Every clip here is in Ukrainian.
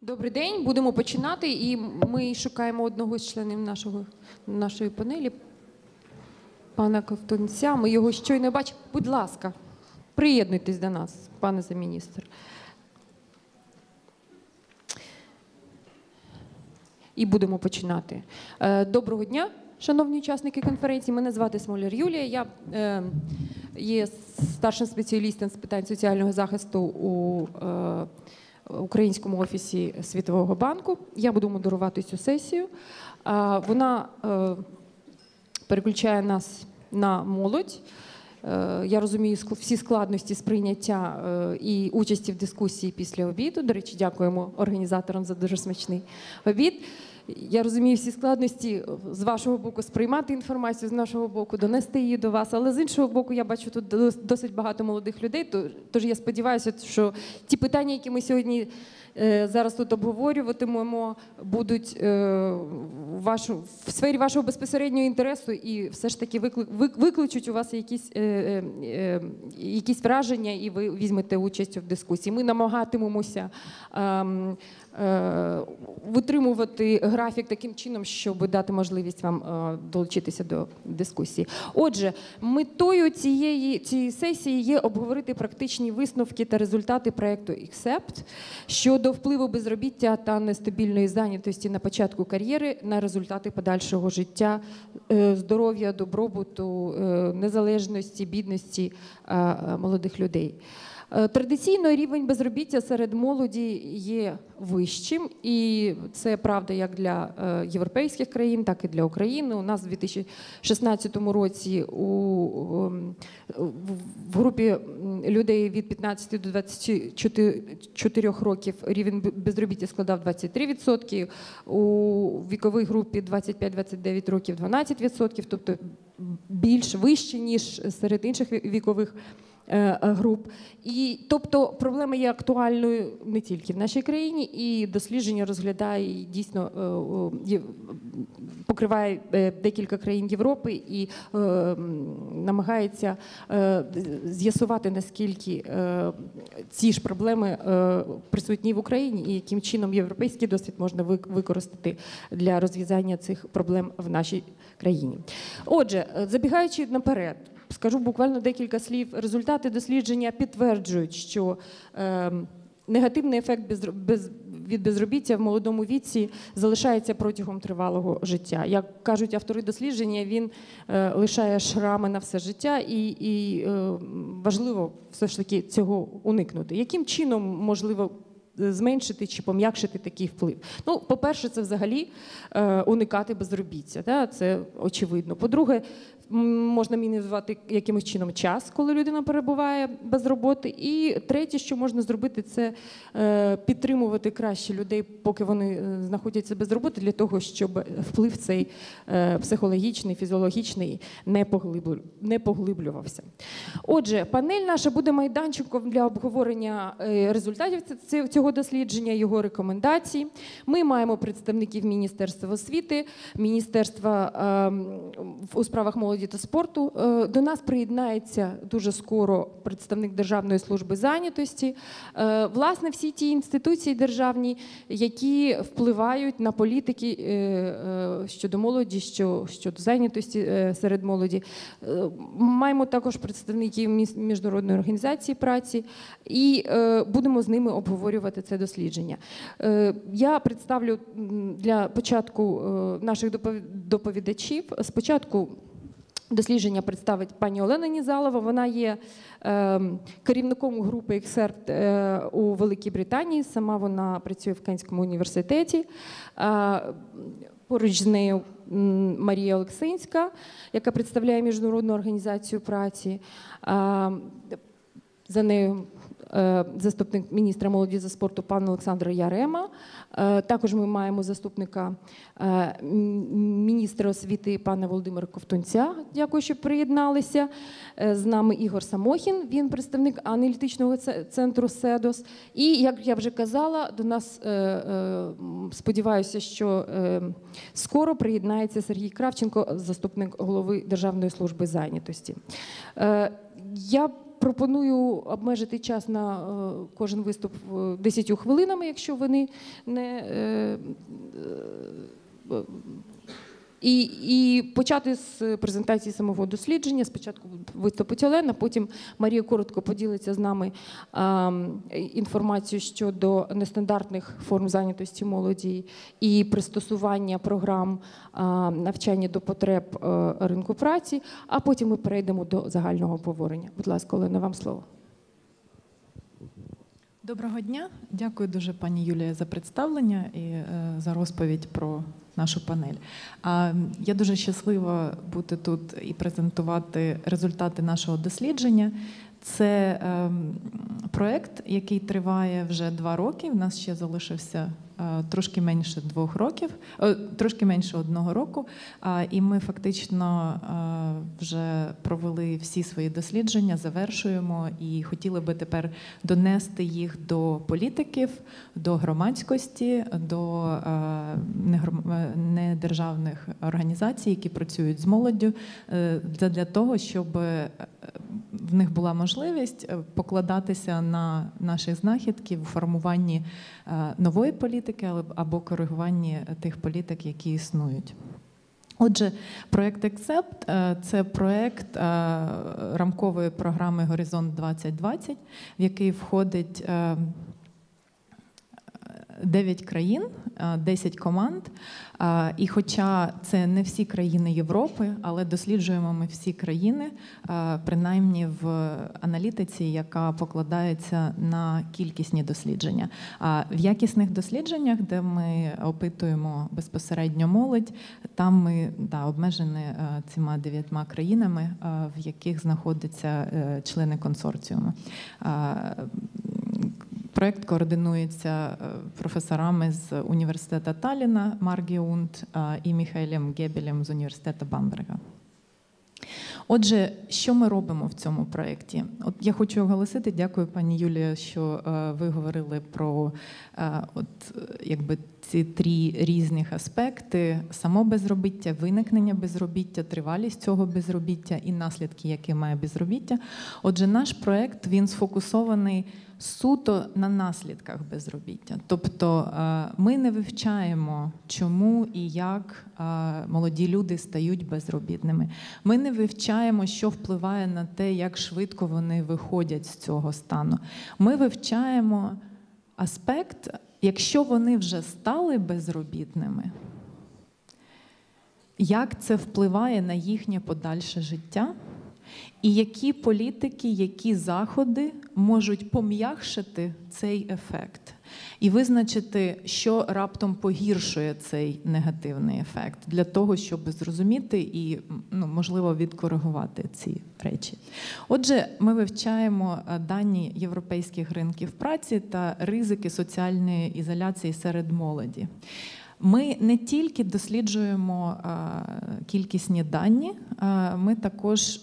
Добрий день, будемо починати. І ми шукаємо одного з членів нашого, нашої панелі, пана Ковтунця. Ми його щойно бачимо. Будь ласка, приєднуйтесь до нас, пане замміністр. І будемо починати. Е, Доброго дня, шановні учасники конференції. Мене звати Смоляр Юлія. Я е, є старшим спеціалістом з питань соціального захисту у Українському офісі Світового банку. Я буду модерувати цю сесію. Вона е, переключає нас на молодь. Е, Я розумію всі складності сприйняття е, і участі в дискусії після обіду. До речі, дякуємо організаторам за дуже смачний обід. Я розумію всі складності з вашого боку сприймати інформацію, з нашого боку донести її до вас. Але з іншого боку, я бачу тут досить багато молодих людей. Тож я сподіваюся, що ті питання, які ми сьогодні е, зараз тут обговорюватимемо, будуть е, вашу в сфері вашого безпосереднього інтересу і все ж таки викли- викличуть у вас якісь, е, е, е, якісь враження, і ви візьмете участь в дискусії. Ми намагатимемося. ем, е, Витримувати графік таким чином, щоб дати можливість вам е, долучитися до дискусії. Отже, метою цієї цієї сесії є обговорити практичні висновки та результати проекту «Accept» щодо впливу безробіття та нестабільної зайнятості на початку кар'єри на результати подальшого життя, е, здоров'я, добробуту, е, незалежності, бідності е, молодих людей. Е, Традиційно рівень безробіття серед молоді є вищим, і це правда як для е, європейських країн, так і для України. У нас у 2016 році у, ем, в- в групі людей від 15 до 24 років рівень безробіття складав 23%, у віковій групі 25-29 років 12%, тобто більш вище, ніж серед інших вікових е, груп. І тобто проблема є актуальною не тільки в нашій країні, і дослідження розглядає дійсно е, покриває е, декілька країн Європи і е, намагається е, з'ясувати наскільки е, ці ж проблеми е, присутні в Україні, і яким чином європейський досвід можна використати для розв'язання цих проблем в нашій країні. Отже, е, забігаючи наперед. Скажу буквально декілька слів. Результати дослідження підтверджують, що е, негативний ефект без, від безробіття в молодому віці залишається протягом тривалого життя. Як кажуть автори дослідження, він е, лишає шрами на все життя, і, і е, важливо все ж таки цього уникнути. Яким чином можливо зменшити чи пом'якшити такий вплив. Ну, по-перше, це взагалі е, уникати безробіття. Да? Це очевидно. По-друге, можна мінімізувати якимось чином час, коли людина перебуває без роботи. І третє, що можна зробити, це е, підтримувати краще людей, поки вони е, знаходяться без роботи, для того, щоб вплив цей е, психологічний, фізіологічний не, поглиблювався. Отже, панель наша буде майданчиком для обговорення результатів цього дослідження, його рекомендацій. Ми маємо представників Міністерства освіти, Міністерства ем, у справах молоді та спорту. Е, До нас приєднається дуже скоро представник Державної служби зайнятості. Е, Власне, всі ті інституції державні, які впливають на політики е, щодо молоді, щодо зайнятості серед молоді. Маємо також представників міжнародної організації праці і будемо з ними обговорювати це дослідження. Я представлю для початку наших допов- доповідачів. Спочатку Дослідження представить пані Олена Нізалова. Вона є е, керівником групи ексерт е, у Великій Британії. Сама вона працює в Кенському університеті. Е, поруч з нею Марія Олексинська, яка представляє міжнародну організацію праці. Е, за нею заступник міністра молоді та спорту пан Олександр Ярема. Е, Також ми маємо заступника е, міністра освіти пана Володимира Ковтунця. Дякую, що приєдналися. Е, З нами Ігор Самохін, він представник аналітичного центру СЕДОС. І як я вже казала, до нас е, е, сподіваюся, що е, скоро приєднається Сергій Кравченко, заступник голови Державної служби зайнятості. Е, Я пропоную обмежити час на е, кожен виступ е, 10 хвилинами, якщо вони не. І, і почати з презентації самого дослідження. Спочатку виступить Олена, потім Марія коротко поділиться з нами а, інформацією щодо нестандартних форм зайнятості молоді і пристосування програм а, навчання до потреб е, ринку праці. А потім ми перейдемо до загального обговорення. Будь ласка, Олена, вам слово. Доброго дня, дякую дуже пані Юлія за представлення і е, за розповідь про нашу панель. А я дуже щаслива бути тут і презентувати результати нашого дослідження. Це е, проект, який триває вже два роки. У нас ще залишився трошки менше двох років, е, трошки менше одного року. І ми фактично е, вже провели всі свої дослідження, завершуємо і хотіли би тепер донести їх до політиків, до громадськості, до е, е, недержавних організацій, які працюють з молоддю, е, для того, щоб е, в них була можливість е, покладатися на наші знахідки в формуванні е, нової політики але- або коригуванні тих політик, які існують. Отже, проект Accept – це проект е, рамкової програми Горизонт 2020, в який входить е, 9 країн, е, 10 команд. Е, І хоча це не всі країни Європи, але досліджуємо ми всі країни, е, принаймні в аналітиці, яка покладається на кількісні дослідження. А в якісних дослідженнях, де ми опитуємо безпосередньо молодь, там ми да, обмежені е, цими дев'ятьма країнами, е, в яких знаходяться е, члени консорціуму. Проект координується е, професорами з університету Талліна Маргі Унт е, і Міхаелем Гебелем з університету Бамберга. Отже, що ми робимо в цьому проєкті? От я хочу оголосити, дякую пані Юлія, що е, ви говорили про от, якби ці три різних аспекти: само безробіття, виникнення безробіття, тривалість цього безробіття і наслідки, які має безробіття. Отже, наш проєкт він сфокусований суто на наслідках безробіття. Тобто е, ми не вивчаємо, чому і як е, молоді люди стають безробітними. Ми не вивчаємо, що впливає на те, як швидко вони виходять з цього стану. Ми вивчаємо аспект, якщо вони вже стали безробітними, як це впливає на їхнє подальше життя, і які політики, які заходи можуть пом'якшити цей ефект, і визначити, що раптом погіршує цей негативний ефект, для того, щоб зрозуміти і ну, можливо відкоригувати ці речі. Отже, ми вивчаємо е, дані європейських ринків праці та ризики соціальної ізоляції серед молоді. Ми не тільки досліджуємо е, кількісні дані, е, ми також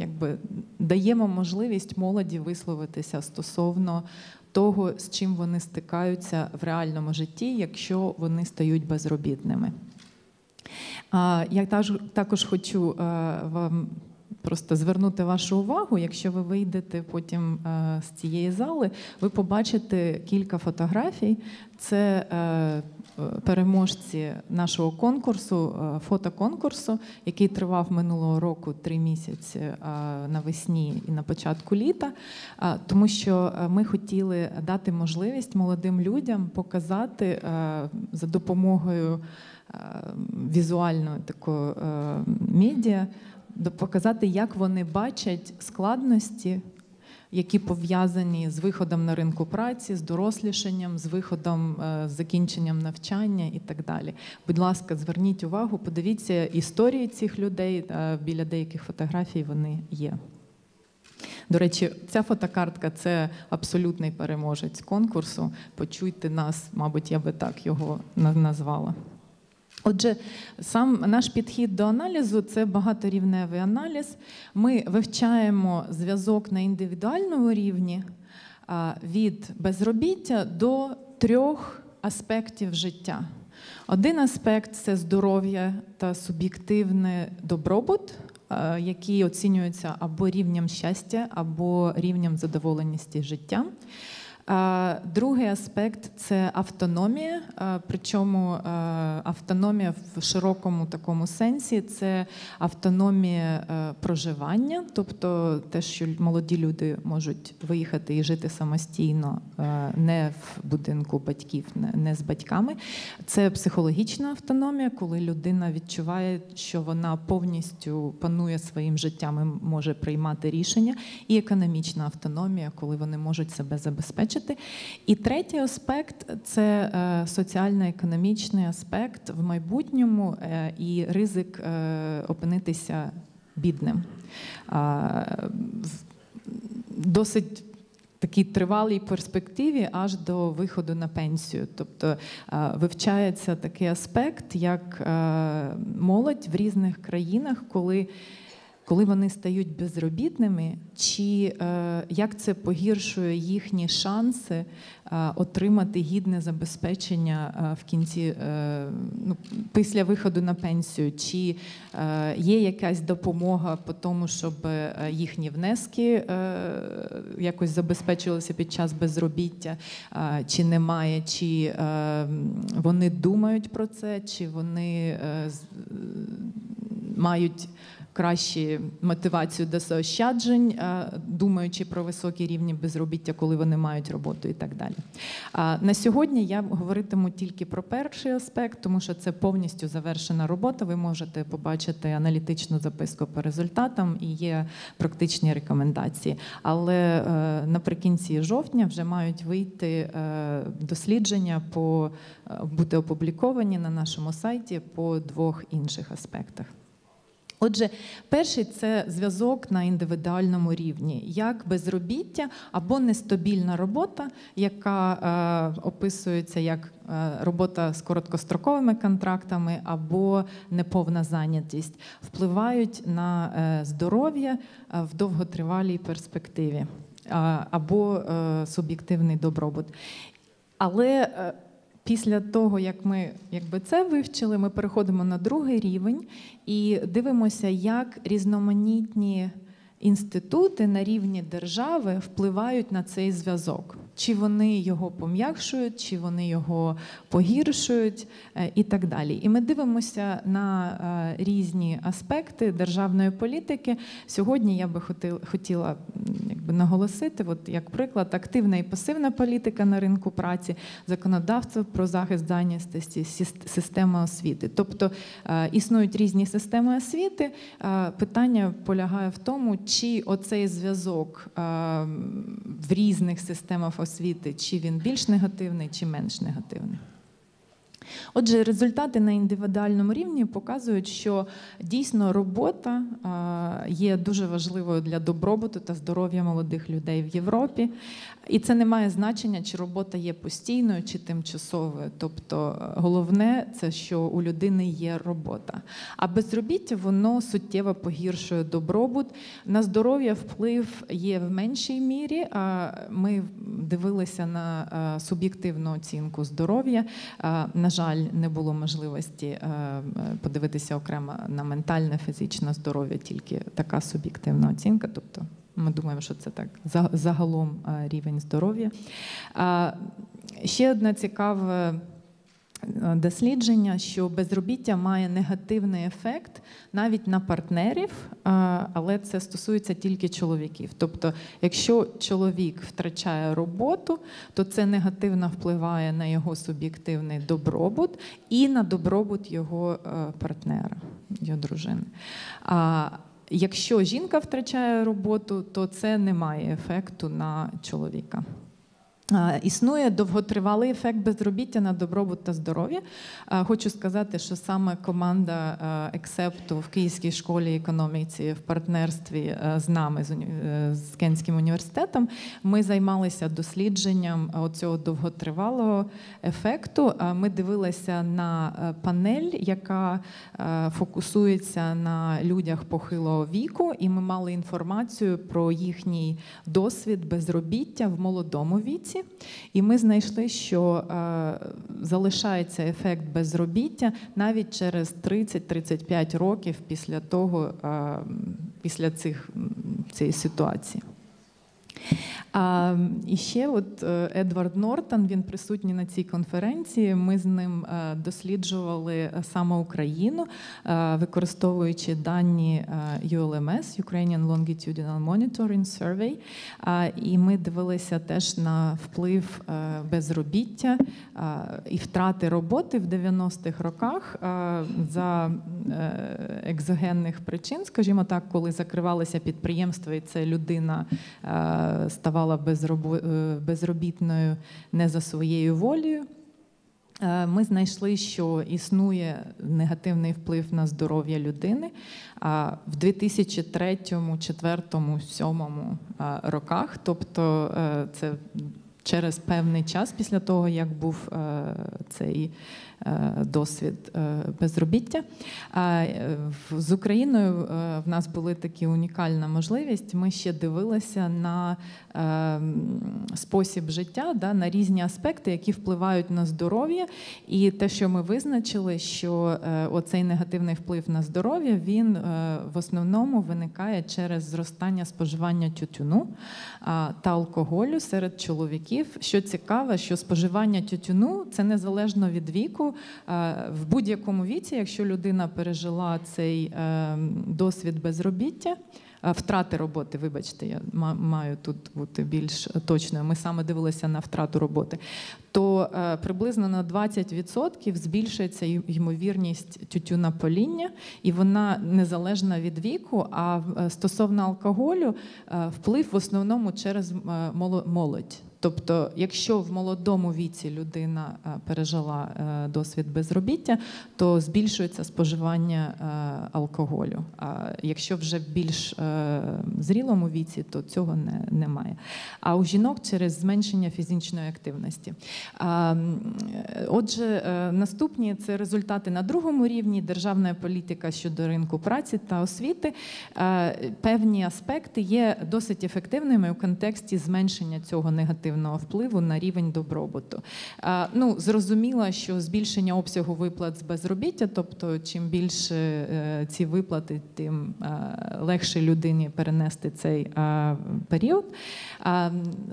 якби даємо можливість молоді висловитися стосовно того, з чим вони стикаються в реальному житті, якщо вони стають безробітними. Я також, хочу е, вам просто звернути вашу увагу. Якщо ви вийдете потім е, з цієї зали, ви побачите кілька фотографій. Це е, переможці нашого конкурсу, е, фотоконкурсу, який тривав минулого року три місяці навесні і на початку літа, тому що ми хотіли дати можливість молодим людям показати за допомогою візуальної такої медіа, показати, як вони бачать складності які пов'язані з виходом на ринку праці, з дорослішанням, з виходом, е, з закінченням навчання і так далі. Будь ласка, зверніть увагу, подивіться історії цих людей. е, Біля деяких фотографій вони є. До речі, ця фотокартка це абсолютний переможець конкурсу. Почуйте нас, мабуть, я би так його назвала. Отже, сам наш підхід до аналізу це багаторівневий аналіз. Ми вивчаємо зв'язок на індивідуальному рівні від безробіття до трьох аспектів життя. Один аспект це здоров'я та суб'єктивний добробут, які оцінюються або рівнем щастя, або рівнем задоволеності життя. Другий аспект це автономія. Причому автономія в широкому такому сенсі це автономія е, проживання, тобто те, що молоді люди можуть виїхати і жити самостійно, е, не в будинку батьків, не з батьками. Це психологічна автономія, коли людина відчуває, що вона повністю панує своїм життям і може приймати рішення, і економічна автономія, коли вони можуть себе забезпечити. І третій аспект це е, соціально-економічний аспект в майбутньому е, і ризик е, опинитися бідним. Досить такій тривалій перспективі аж до виходу на пенсію. Тобто вивчається такий аспект, як молодь в різних країнах, коли коли вони стають безробітними, чи е, як це погіршує їхні шанси е, отримати гідне забезпечення е, в кінці ну, після виходу на пенсію, чи є якась допомога по тому, щоб їхні внески якось забезпечувалися під час безробіття, чи немає, чи вони думають про це, чи вони мають кращі мотивацію до заощаджень, е, думаючи про високі рівні безробіття, коли вони мають роботу і так далі. На сьогодні я говоритиму тільки про перший аспект, тому що це повністю завершена робота. Ви можете побачити аналітичну записку по результатам і є практичні рекомендації. Але е, наприкінці жовтня вже мають вийти е, дослідження по бути опубліковані на нашому сайті по двох інших аспектах. Отже, перший це зв'язок на індивідуальному рівні, як безробіття або нестабільна робота, яка е, описується як е, робота з короткостроковими контрактами або неповна зайнятість, впливають на е, здоров'я е, в довготривалій перспективі або суб'єктивний добробут. Але після того, як ми якби це вивчили, ми переходимо на другий рівень і дивимося, як різноманітні інститути на рівні держави впливають на цей зв'язок. Чи вони його пом'якшують, чи вони його погіршують, е, і так далі. І ми дивимося на е, різні аспекти державної політики. Сьогодні я би хотіла, якби наголосити, от як приклад, активна і пасивна політика на ринку праці, законодавство про захист зайнятості, система освіти. Тобто е, існують різні системи освіти. Питання полягає в тому, чи оцей зв'язок в різних системах освіти, чи він більш негативний, чи менш негативний. Отже, результати на індивідуальному рівні показують, що дійсно робота є дуже важливою для добробуту та здоров'я молодих людей в Європі. І це не має значення, чи робота є постійною чи тимчасовою. Тобто е, головне це що у людини є робота. А безробіття воно суттєво погіршує добробут. На здоров'я вплив є в меншій мірі. А Ми дивилися на е, суб'єктивну оцінку здоров'я. Е, На жаль, не було можливості подивитися окремо на ментальне, фізичне здоров'я, тільки така суб'єктивна оцінка. Тобто ми думаємо, що це так загалом е, рівень здоров'я. Ще одне цікаве е, дослідження, що безробіття має негативний ефект навіть на партнерів, але це стосується тільки чоловіків. Тобто, якщо чоловік втрачає роботу, то це негативно впливає на його суб'єктивний добробут і на добробут його е, партнера, його дружини. Якщо жінка втрачає роботу, то це не має ефекту на чоловіка. А, Існує довготривалий ефект безробіття на добробут та здоров'я. Хочу сказати, що саме команда е, Ексепту в Київській школі економіці в партнерстві е, з нами з е, Кенським університетом ми займалися дослідженням цього довготривалого ефекту. Ми дивилися на е, панель, яка е, фокусується на людях похилого віку, і ми мали інформацію про їхній досвід безробіття в молодому віці році, і ми знайшли, що е, залишається ефект безробіття навіть через 30-35 років після того, е, після цих, цієї ситуації. А, і ще от е, Едвард Нортон, він присутній на цій конференції. Ми з ним е, досліджували е, саме Україну, використовуючи дані ULMS, Ukrainian Longitudinal Monitoring Survey. І ми дивилися теж на вплив безробіття і втрати роботи в 90-х роках за екзогенних причин, скажімо так, коли закривалися підприємства, і це людина ставала е, безробітною не за своєю волею. Е, Ми знайшли, що існує негативний вплив на здоров'я людини. В 2003, 2004, 2007 е, роках, тобто е, це через певний час після того, як був цей досвід е, безробіття. Е, з Україною е, в нас були такі унікальна можливість. Ми ще дивилися на е, спосіб життя, на різні аспекти, які впливають на здоров'я. І те, що ми визначили, що е, оцей негативний вплив на здоров'я, він е, в основному виникає через зростання споживання тютюну та алкоголю серед чоловіків. Що цікаво, що споживання тютюну це незалежно від віку. Е, В будь-якому віці, якщо людина пережила цей е, досвід безробіття. е, Втрати роботи, вибачте, я маю тут бути більш точною. Ми саме дивилися на втрату роботи. То приблизно на 20% збільшується ймовірність тютюнопаління, і вона незалежна від віку. А стосовно алкоголю, вплив в основному через молодь. Тобто, якщо в молодому віці людина е, пережила е, досвід безробіття, то збільшується споживання е, алкоголю. А якщо вже в більш зрілому віці, то цього не, немає. А у жінок через зменшення фізичної активності. Отже, наступні це результати на другому рівні державна політика щодо ринку праці та освіти. Певні аспекти є досить ефективними у контексті зменшення цього негативного впливу на рівень добробуту. Ну, зрозуміло, що збільшення обсягу виплат з безробіття, тобто чим більше е, ці виплати, тим е, легше людині перенести цей період.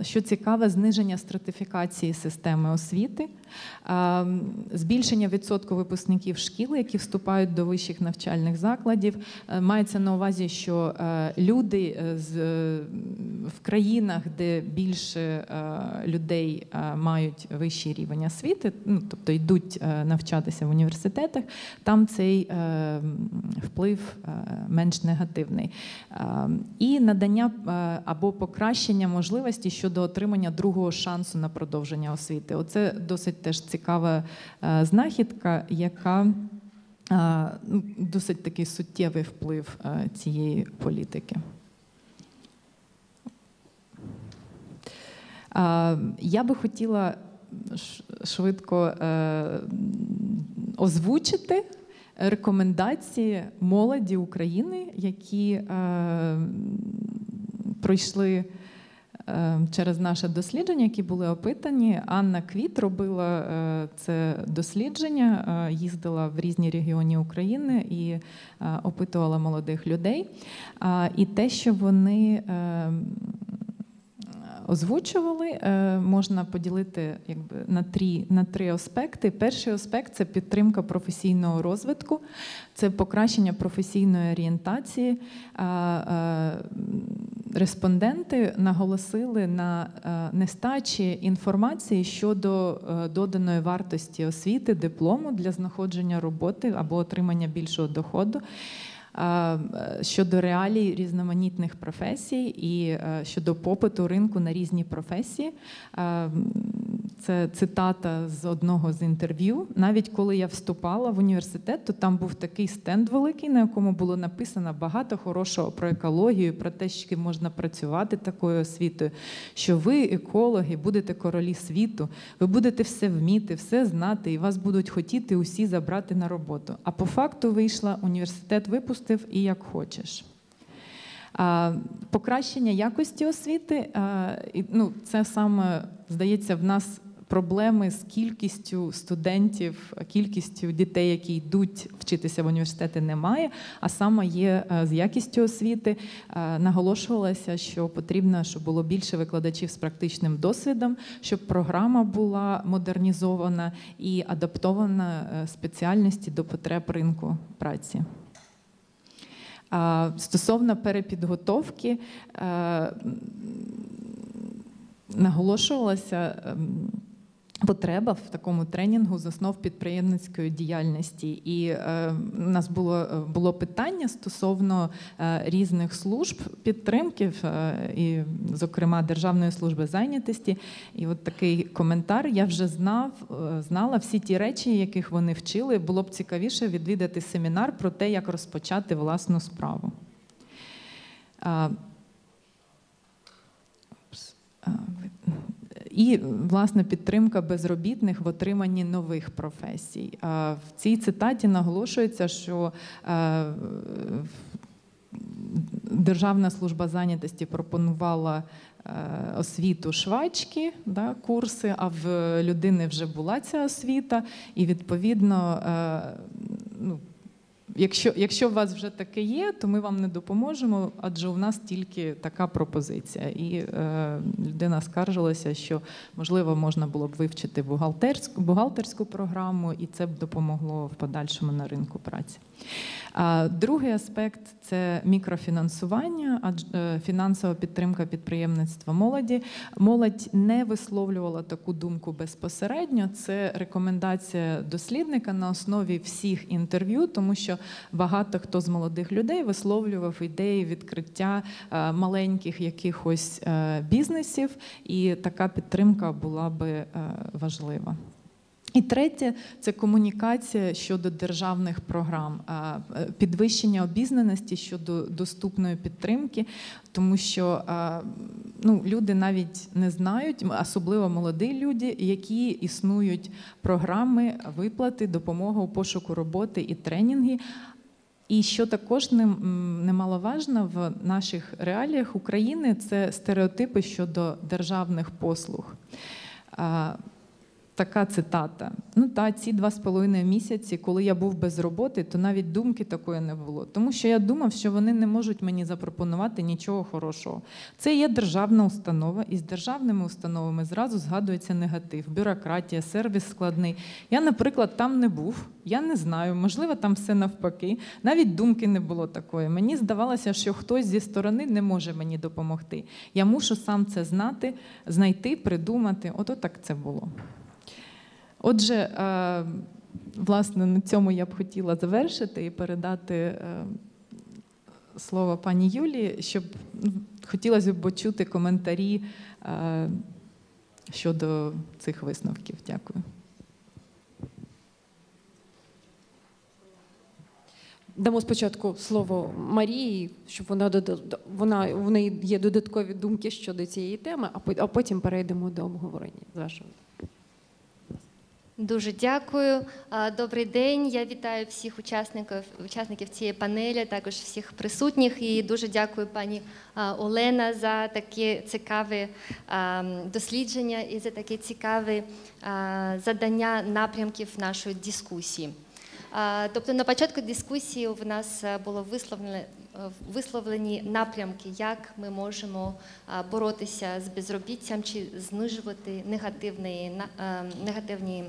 Що цікаве, зниження стратифікації системи освіти, збільшення відсотку випускників шкіл, які вступають до вищих навчальних закладів. Е, Мається на увазі, що люди в країнах, де більше людей е, мають вищий рівень освіти, ну, тобто йдуть е, навчатися в університетах, там цей е, вплив е, менш негативний. Е, І надання е, або покращення можливості щодо отримання другого шансу на продовження освіти. Оце досить теж цікава е, знахідка, яка е, ну, досить такий суттєвий вплив е, цієї політики. Я би хотіла швидко е, озвучити рекомендації молоді України, які е, пройшли е, через наше дослідження, які були опитані. Анна Квіт робила це дослідження, їздила в різні регіони України і опитувала молодих людей. І те, що вони озвучували, е, можна поділити якби на три, на три аспекти. Перший аспект це підтримка професійного розвитку, це покращення професійної орієнтації. Е, Респонденти наголосили на е, нестачі інформації щодо е, доданої вартості освіти, диплому для знаходження роботи або отримання більшого доходу. Е, Щодо реалій різноманітних професій і е, щодо попиту ринку на різні професії, Е, це цитата з одного з інтерв'ю. Навіть коли я вступала в університет, то там був такий стенд великий, на якому було написано багато хорошого про екологію, про те, що можна працювати такою освітою. Що ви, екологи, будете королі світу, ви будете все вміти, все знати, і вас будуть хотіти усі забрати на роботу. А по факту вийшла, університет випустив і як хочеш. Покращення якості освіти, ну, це саме здається в нас проблеми з кількістю студентів, кількістю дітей, які йдуть вчитися в університети, немає. А саме є е, з якістю освіти. Е, Наголошувалося, що потрібно, щоб було більше викладачів з практичним досвідом, щоб програма була модернізована і адаптована е, спеціальності до потреб ринку праці. Стосовно перепідготовки, наголошувалася ем, потреба в такому тренінгу з основ підприємницької діяльності. І е, у нас було, е, було питання стосовно е, різних служб підтримки, е, і, зокрема, Державної служби зайнятості. І от такий коментар. Я вже знав, е, знала всі ті речі, яких вони вчили. Було б цікавіше відвідати семінар про те, як розпочати власну справу. А, ви- І власне підтримка безробітних в отриманні нових професій. В цій цитаті наголошується, що е, Державна служба зайнятості пропонувала е, освіту швачки, да, курси, а в людини вже була ця освіта, і відповідно. е, Ну, Якщо, якщо у вас вже таке є, то ми вам не допоможемо, адже у нас тільки така пропозиція. І е, людина скаржилася, що можливо можна було б вивчити бухгалтерську, бухгалтерську програму, і це б допомогло в подальшому на ринку праці. А другий аспект це мікрофінансування, адже фінансова підтримка підприємництва молоді. Молодь не висловлювала таку думку безпосередньо. Це рекомендація дослідника на основі всіх інтерв'ю, тому що багато хто з молодих людей висловлював ідеї відкриття е, маленьких якихось е, бізнесів, і така підтримка була би е, важлива. І третє це комунікація щодо державних програм, е, підвищення обізнаності щодо доступної підтримки, тому що ну, люди навіть не знають, особливо молоді люди, які існують програми виплати, допомога у пошуку роботи і тренінги. І що також немаловажно в наших реаліях України, це стереотипи щодо державних послуг. Така цитата. Ну та ці два з половиною місяці, коли я був без роботи, то навіть думки такої не було. Тому що я думав, що вони не можуть мені запропонувати нічого хорошого. Це є державна установа, і з державними установами зразу згадується негатив, бюрократія, сервіс складний. Я, наприклад, там не був, я не знаю, можливо, там все навпаки. Навіть думки не було такої. Мені здавалося, що хтось зі сторони не може мені допомогти. Я мушу сам це знати, знайти, придумати. Ото так це було. Отже, е, власне, на цьому я б хотіла завершити і передати е, слово пані Юлії, щоб ну, хотілося б почути коментарі е, щодо цих висновків. Дякую. Дамо спочатку слово Марії, щоб вона вона в неї є додаткові думки щодо цієї теми, а потім перейдемо до обговорення. з вашого. Дуже дякую. Добрий день. Я вітаю всіх учасників учасників цієї панелі, також всіх присутніх. І дуже дякую пані Олена за такі цікаві дослідження і за такі цікаві задання напрямків нашої дискусії. Тобто на початку дискусії в нас було висловлено висловлені напрямки, як ми можемо боротися з безробіттям чи знижувати негативні, негативні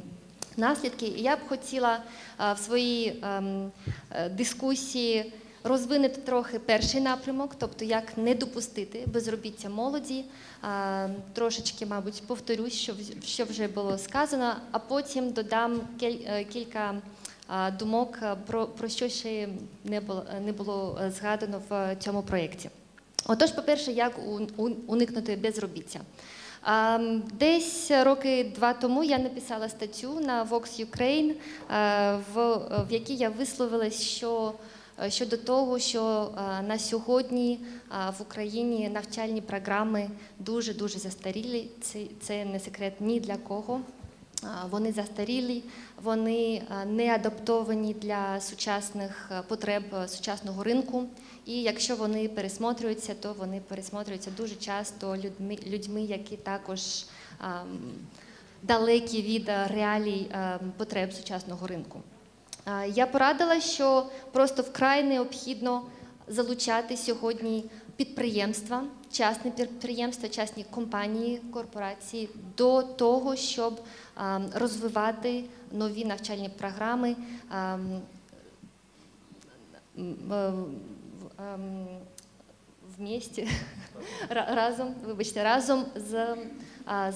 наслідки. І я б хотіла в своїй ем, е, дискусії розвинути трохи перший напрямок, тобто як не допустити безробіття молоді. Трошечки, мабуть, повторюсь, що, вже було сказано, а потім додам е, кілька думок е, про, про що ще не було, не було е, згадано в цьому проєкті. Отож, по-перше, як у- у- уникнути безробіття. А, м, Десь роки два тому я написала статтю на Vox Ukraine, е, в, якій я висловилась, що е, щодо того, що е, на сьогодні в Україні навчальні програми дуже дуже застарілі. Це, це не секрет ні для кого. вони застарілі, вони не адаптовані для сучасних потреб сучасного ринку. І якщо вони пересмотрюються, то вони пересмотрюються дуже часто людьми, людьми які також а, м, далекі від реалій а, потреб сучасного ринку. А, Я порадила, що просто вкрай необхідно залучати сьогодні підприємства, частні підприємства, частні компанії, корпорації до того, щоб а, розвивати нові навчальні програми е, ем, вместе, ра- разом, вибачте, разом з,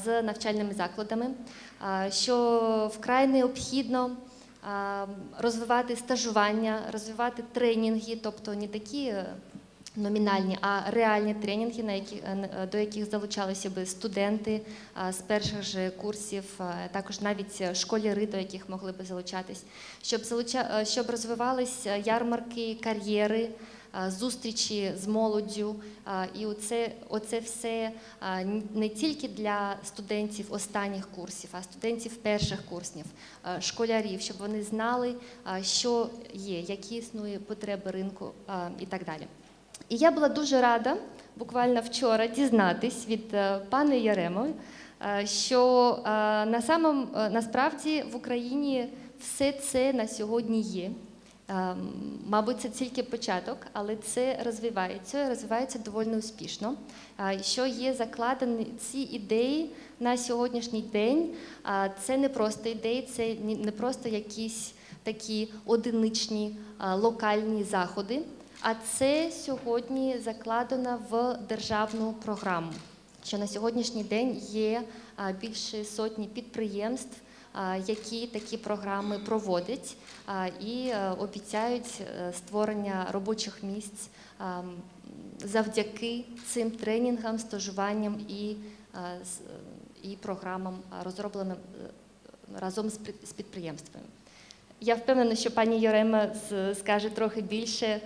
з навчальними закладами, що вкрай необхідно розвивати стажування, розвивати тренінги, тобто не такі е, номінальні, а реальні тренінги, на які, е, до яких залучалися би студенти з перших же курсів, також навіть е, школяри, до яких могли би залучатись, щоб, залуча, е, щоб розвивались е, ярмарки, кар'єри, зустрічі з молоддю. І оце, оце все не тільки для студентів останніх курсів, а студентів перших курсів, школярів, щоб вони знали, що є, які існує потреби ринку і так далі. І я була дуже рада буквально вчора дізнатись від е, пани Яремої, е, що е, на самом, е, насправді в Україні все це на сьогодні є. Е, Мабуть, це тільки початок, але це розвивається, розвивається доволі успішно. Що є закладені ці ідеї на сьогоднішній день, це не просто ідеї, це не просто якісь такі одиничні локальні заходи, а це сьогодні закладено в державну програму. Що на сьогоднішній день є більше сотні підприємств, які такі програми проводять і е, обіцяють е, створення робочих місць завдяки цим тренінгам, стажуванням і, і програмам, розробленим е, разом з під- з підприємствами. Я впевнена, що пані Йорема скаже трохи більше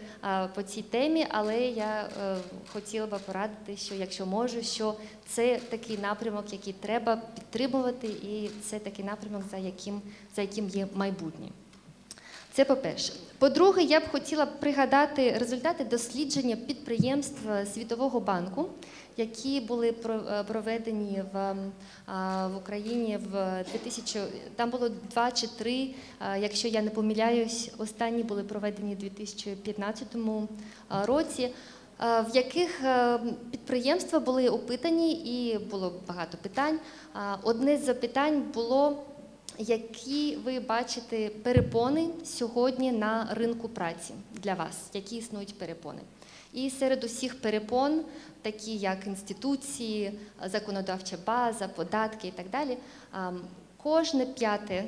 по цій темі, але я е, хотіла би порадити, що якщо можу, що це такий напрямок, який треба підтримувати, і це такий напрямок, за яким, за яким є майбутнє. Це по-перше. По-друге, я б хотіла пригадати результати дослідження підприємств Світового банку, які були е, проведені в, м, в Україні в 2000, там було два чи три, якщо я не помиляюсь, останні були проведені у 2015 а, році. В яких е, підприємства були опитані, і було багато питань. Одне з запитань було які ви бачите перепони сьогодні на ринку праці для вас? Які існують перепони? І серед усіх перепон, такі як інституції, законодавча база, податки і так далі, кожне п'яте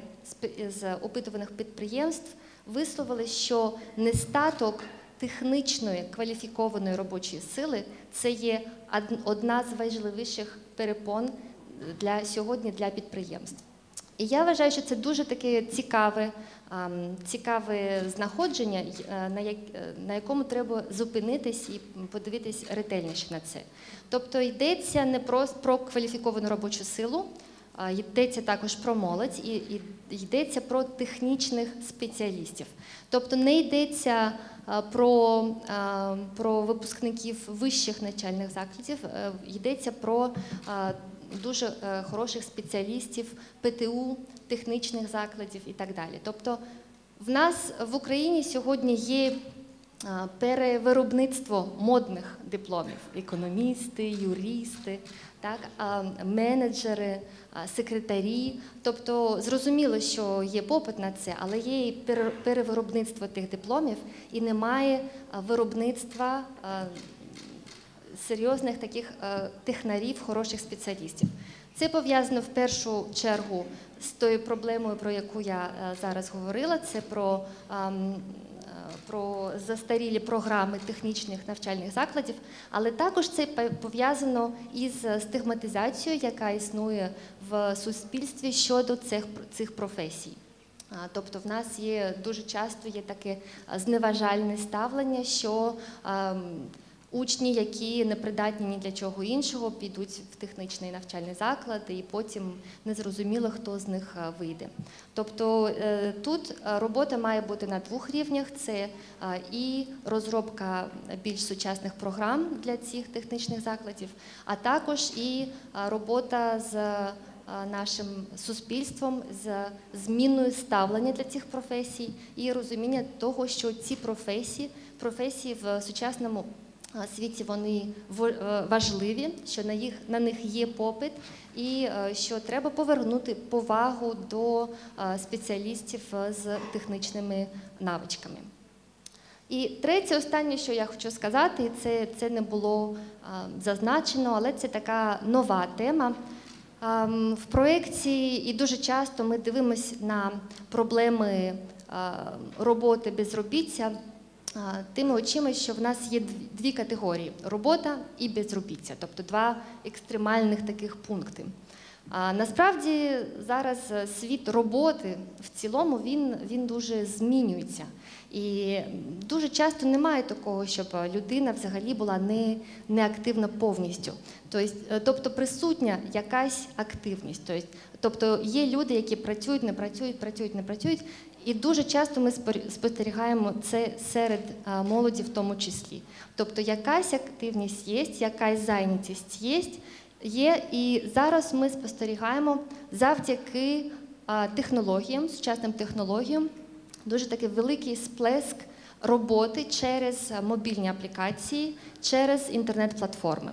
з опитуваних підприємств висловили, що нестаток технічної кваліфікованої робочої сили це є одна з важливіших перепон для сьогодні для підприємств. І я вважаю, що це дуже таке цікаве, цікаве знаходження, е, е, на якому треба зупинитись і подивитись ретельніше на це. Тобто йдеться не просто про кваліфіковану робочу силу, йдеться також про молодь і, йдеться про технічних спеціалістів. Тобто не йдеться про, про випускників вищих навчальних закладів, е, йдеться про дуже е, хороших спеціалістів ПТУ, технічних закладів і так далі. Тобто в нас в Україні сьогодні є перевиробництво модних дипломів: економісти, юристи, так, менеджери, секретарі. Тобто зрозуміло, що є попит на це, але є і пере- перевиробництво тих дипломів, і немає виробництва. Серйозних таких е, технарів, хороших спеціалістів. Це пов'язано в першу чергу з тою проблемою, про яку я е, зараз говорила. Це про, ем, е, про застарілі програми технічних навчальних закладів, але також це пов'язано із стигматизацією, яка існує в суспільстві щодо цих, цих професій. Тобто в нас є дуже часто є таке зневажальне ставлення, що ем, Учні, які не придатні ні для чого іншого, підуть в технічний навчальний заклад, і потім незрозуміло, хто з них е, вийде. Тобто е, тут е, робота має бути на двох рівнях: це і розробка більш сучасних програм для цих технічних закладів, а також і робота з нашим суспільством, з зміною ставлення для цих професій і розуміння того, що ці професії, професії в сучасному світі вони е, важливі, що на їх на них є попит, і е, що треба повернути повагу до е, спеціалістів з технічними навичками. І третє, останнє, що я хочу сказати, і це, це не було зазначено, але це така нова тема. В проєкті і дуже часто ми дивимося на проблеми роботи безробіття тими очима, що в нас є дві- категорії робота і безробіття, тобто два екстремальних таких пункти. А насправді зараз е, світ роботи в цілому він, він дуже змінюється. І дуже часто немає такого, щоб людина взагалі була не, неактивна повністю. Тобто, е, тобто присутня якась активність. Тобто, тобто є люди, які працюють, не працюють, працюють, не працюють. І дуже часто ми спостерігаємо це серед молоді в тому числі. Тобто якась активність є, якась зайнятість є, є. І зараз ми спостерігаємо завдяки технологіям, сучасним технологіям, дуже такий великий сплеск роботи через мобільні аплікації, через інтернет-платформи.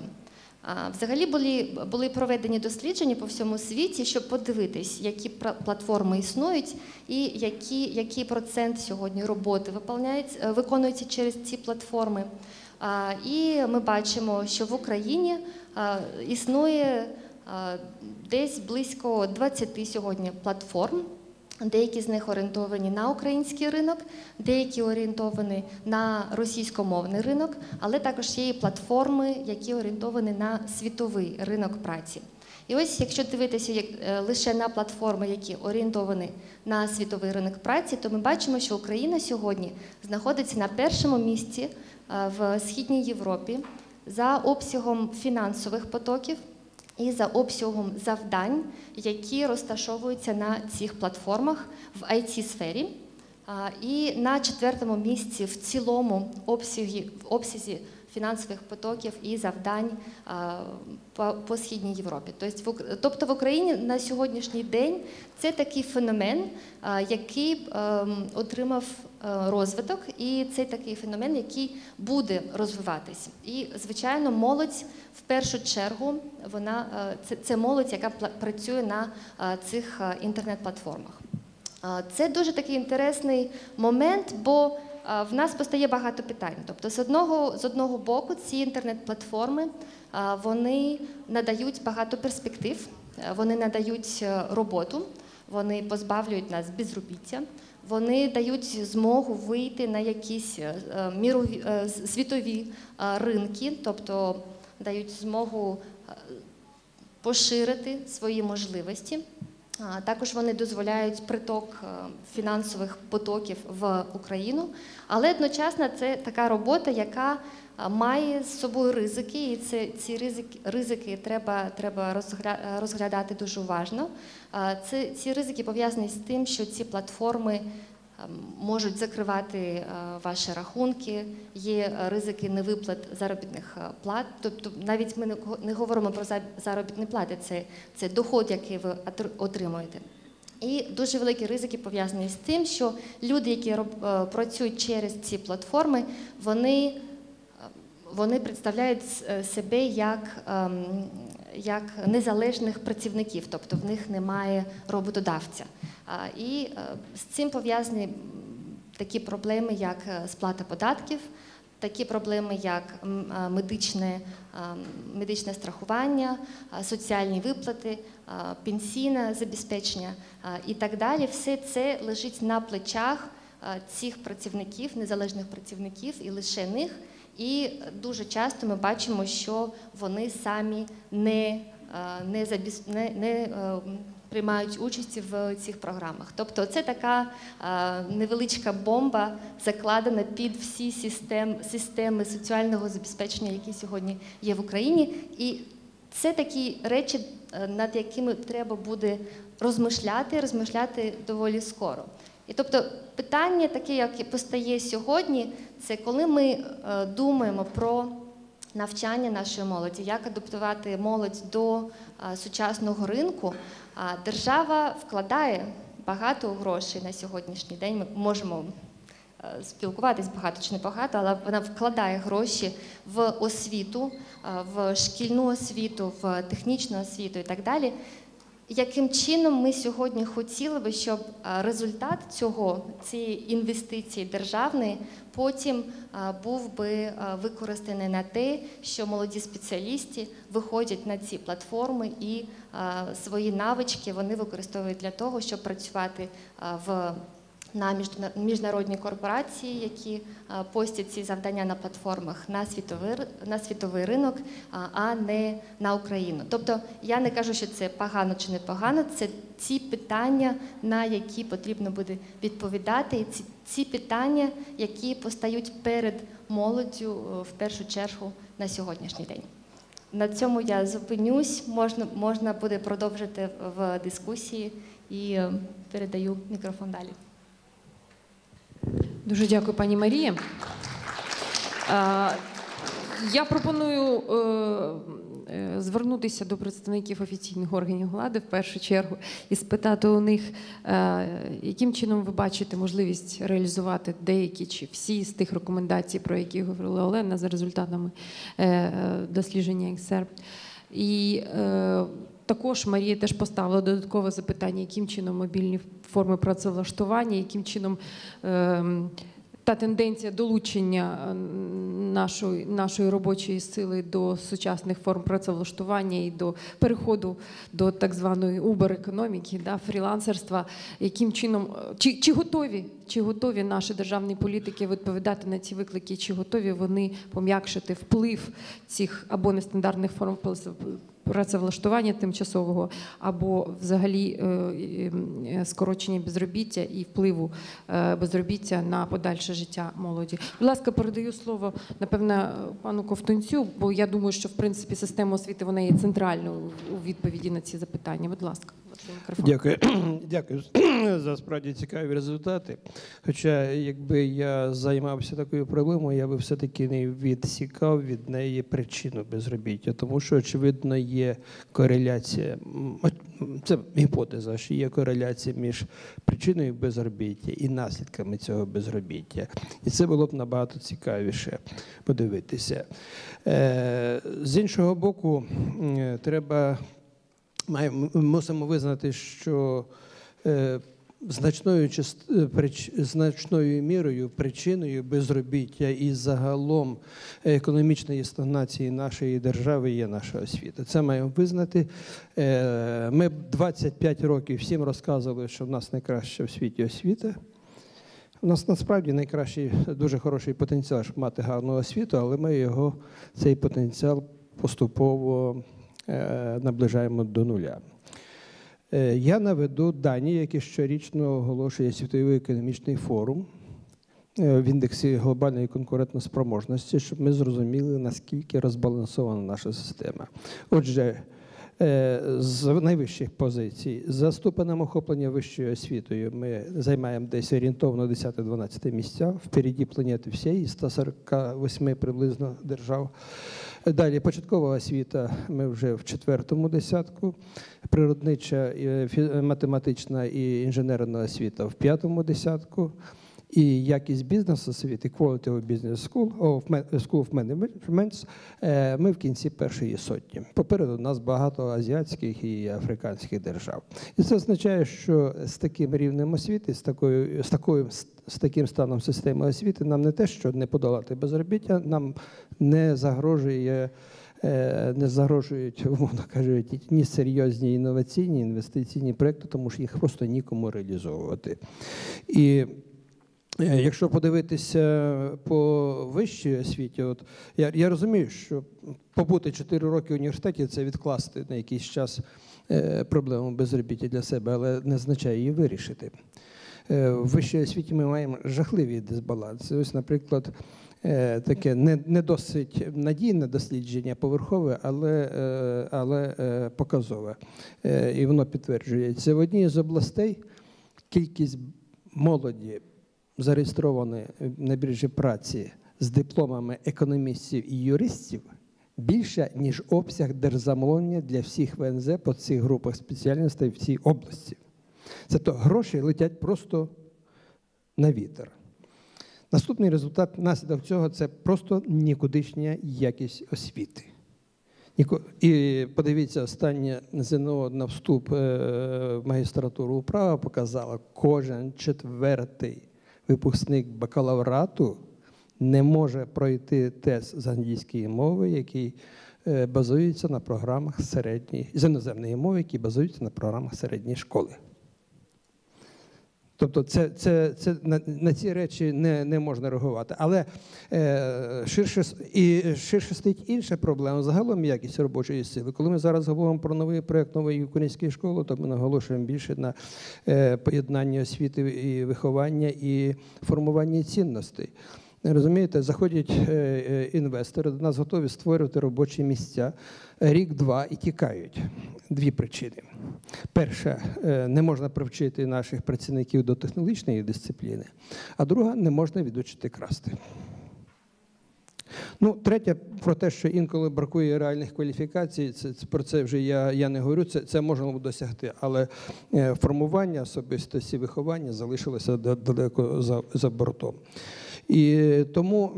Взагалі були, були проведені дослідження по всьому світі, щоб подивитись, які платформи існують і які, який процент сьогодні роботи е, виконується через ці платформи. І ми бачимо, що в Україні існує десь близько 20 сьогодні платформ. Деякі з них орієнтовані на український ринок, деякі орієнтовані на російськомовний ринок, але також є і платформи, які орієнтовані на світовий ринок праці. І ось, якщо дивитися як, е, лише на платформи, які орієнтовані на світовий ринок праці, то ми бачимо, що Україна сьогодні знаходиться на першому місці е, в Східній Європі за обсягом фінансових потоків і за обсягом завдань, які розташовуються на цих платформах в it сфері. І на четвертому місці в цілому обсязі, в обсязі фінансових потоків і завдань по, східній Європі. Тобто тобто в Україні на сьогоднішній день це такий феномен, який ем, отримав е, розвиток, і це такий феномен, який буде розвиватись. І звичайно, молодь в першу чергу е, це, молодь, яка працює на е, цих інтернет-платформах. Це дуже такий інтересний момент, бо в нас постає багато питань. Тобто, з одного, з одного боку, ці інтернет-платформи вони надають багато перспектив, вони надають е, роботу, вони позбавлюють нас безробіття, вони дають змогу вийти на якісь е, е, мірові, світові ринки, тобто дають змогу поширити свої можливості. Також вони дозволяють приток е, фінансових потоків в Україну, але одночасно це така робота, яка має з собою ризики, і це, ці ризики, ризики треба, треба розгля- розглядати дуже уважно. Це, ці ризики пов'язані з тим, що ці платформи можуть закривати е, ваші рахунки, є е, ризики невиплат заробітних е, плат. Тобто навіть ми не говоримо про заробітні плати, це, це доход, який ви отримуєте. І дуже великі ризики пов'язані з тим, що люди, які працюють через ці платформи, вони, вони представляють себе як, ем, як незалежних працівників, тобто в них немає роботодавця. І е, з цим пов'язані такі проблеми, як е, сплата податків, такі проблеми, як е, медичне, медичне страхування, соціальні виплати, пенсійне забезпечення і так далі. Все це лежить на плечах цих працівників, незалежних працівників і лише них. І дуже часто ми бачимо, що вони самі не, не, не, не приймають участь в цих програмах. Тобто, це така невеличка бомба, закладена під всі систем, системи соціального забезпечення, які сьогодні є в Україні. І це такі речі, е, над якими треба буде розмишляти, розмишляти доволі скоро. І тобто питання таке, яке постає сьогодні, це коли ми е, думаємо про навчання нашої молоді, як адаптувати молодь до сучасного ринку, держава вкладає багато грошей на сьогоднішній день. Ми можемо е, спілкуватись багато чи не багато, але вона вкладає гроші в освіту, е, в шкільну освіту, в технічну освіту і так далі. Яким чином ми сьогодні хотіли би, щоб е, результат цього цієї інвестиції державної потім був би використаний на те, що молоді спеціалісти виходять на ці платформи і свої навички вони використовують для того, щоб працювати в на міжна- міжнародні корпорації, які е, постять ці завдання на платформах на світовий, на світовий ринок, а- а не на Україну. Тобто я не кажу, що це погано чи не погано, це ці питання, на які потрібно буде відповідати, і ці, ці питання, які постають перед молоддю е, в першу чергу на сьогоднішній день. На цьому я зупинюсь. Можна, можна буде продовжити в дискусії і е, передаю мікрофон далі. Дуже дякую, пані Марія. Я пропоную е, е, звернутися до представників офіційних органів влади в першу чергу і спитати у них, е, яким чином ви бачите можливість реалізувати деякі чи всі з тих рекомендацій, про які говорила Олена, за результатами дослідження ексерп. І також Марія теж поставила додаткове запитання, яким чином мобільні форми працевлаштування, яким чином е, та тенденція долучення е, нашої, нашої робочої сили до сучасних форм працевлаштування і до переходу до так званої убер-економіки, да, фрілансерства, яким чином е, чи, чи готові, чи готові наші державні політики відповідати на ці виклики, чи готові вони пом'якшити вплив цих або нестандартних форм працевлаштування тимчасового, або взагалі е, е, скорочення безробіття і впливу е, безробіття на подальше життя молоді. Будь ласка, передаю слово напевне пану Ковтунцю, бо я думаю, що в принципі система освіти вона є центральною у відповіді на ці запитання. Будь ласка. Дякую. Дякую за справді цікаві результати. Хоча, якби я займався такою проблемою, я би все-таки не відсікав від неї причину безробіття, тому що, очевидно, є кореляція. Це гіпотеза, що є кореляція між причиною безробіття і наслідками цього безробіття. І це було б набагато цікавіше подивитися. Е, З іншого боку, м, треба мусимо визнати, що е, значною, е, значною мірою причиною безробіття і загалом економічної стагнації нашої держави є наша освіта. Це маємо визнати. Е, Ми 25 років всім розказували, що в нас найкраща в світі освіта. У нас насправді найкращий, дуже хороший потенціал, щоб мати гарну освіту, але ми його, цей потенціал поступово е, наближаємо до нуля. Е, Я наведу дані, які щорічно оголошує Світовий економічний форум е, в індексі глобальної конкурентоспроможності, щоб ми зрозуміли, наскільки розбалансована наша система. Отже, е, з найвищих позицій за ступенем охоплення вищою освітою ми займаємо десь орієнтовно 10-12 місця впереді планети всієї 148 приблизно держав. Далі початкова освіта. Ми вже в четвертому десятку, природнича, е, математична і інженерна освіта в п'ятому десятку. І якість бізнес освіти, Quality of Business School, of School of Management, е, ми в кінці першої сотні. Попереду нас багато азіатських і африканських держав. І це означає, що з таким рівнем освіти, з такою, з такою з таким станом системи освіти, нам не те, що не подолати безробіття, нам не загрожує. е, Не загрожують, умовно кажучи, ні серйозні інноваційні інвестиційні проекти, тому що їх просто нікому реалізовувати. І Якщо подивитися по вищій освіті, от я, я розумію, що побути 4 роки в університеті це відкласти на якийсь час е, проблему безробіття для себе, але не означає її вирішити. Е, В вищій освіті ми маємо жахливі дисбаланси. Ось, наприклад, е, таке не, не досить надійне дослідження, поверхове, але, е, але е, показове. Е, І воно підтверджується. В одній з областей кількість молоді зареєстрованої на біржі праці з дипломами економістів і юристів більша, ніж обсяг держзамовлення для всіх ВНЗ по цих групах спеціальностей в цій області. Це то гроші летять просто на вітер. Наступний результат наслідок цього це просто нікудишня якість освіти. І подивіться, останнє ЗНО на вступ е, в магістратуру права показало, кожен четвертий випускник бакалаврату не може пройти тест з англійської мови, який е, базується на програмах середньої з іноземної мови, які базуються на програмах середньої школи. Тобто це, це, це, на, на ці речі не, не можна реагувати. Але е, ширше, і ширше стоїть інша проблема загалом якість робочої сили. Коли ми зараз говоримо про новий проєкт нової української школи, то ми наголошуємо більше на е, поєднання освіти і виховання і формування цінностей. Розумієте, заходять е, е, інвестори, до нас готові створювати робочі місця рік-два і тікають. Дві причини. Перша, е, не можна привчити наших працівників до технологічної дисципліни, а друга не можна відучити красти. Ну, третє, про те, що інколи бракує реальних кваліфікацій, це, це про це вже я, я не говорю, це, це можна досягти. Але формування особистості, виховання залишилося далеко за, за бортом. І тому,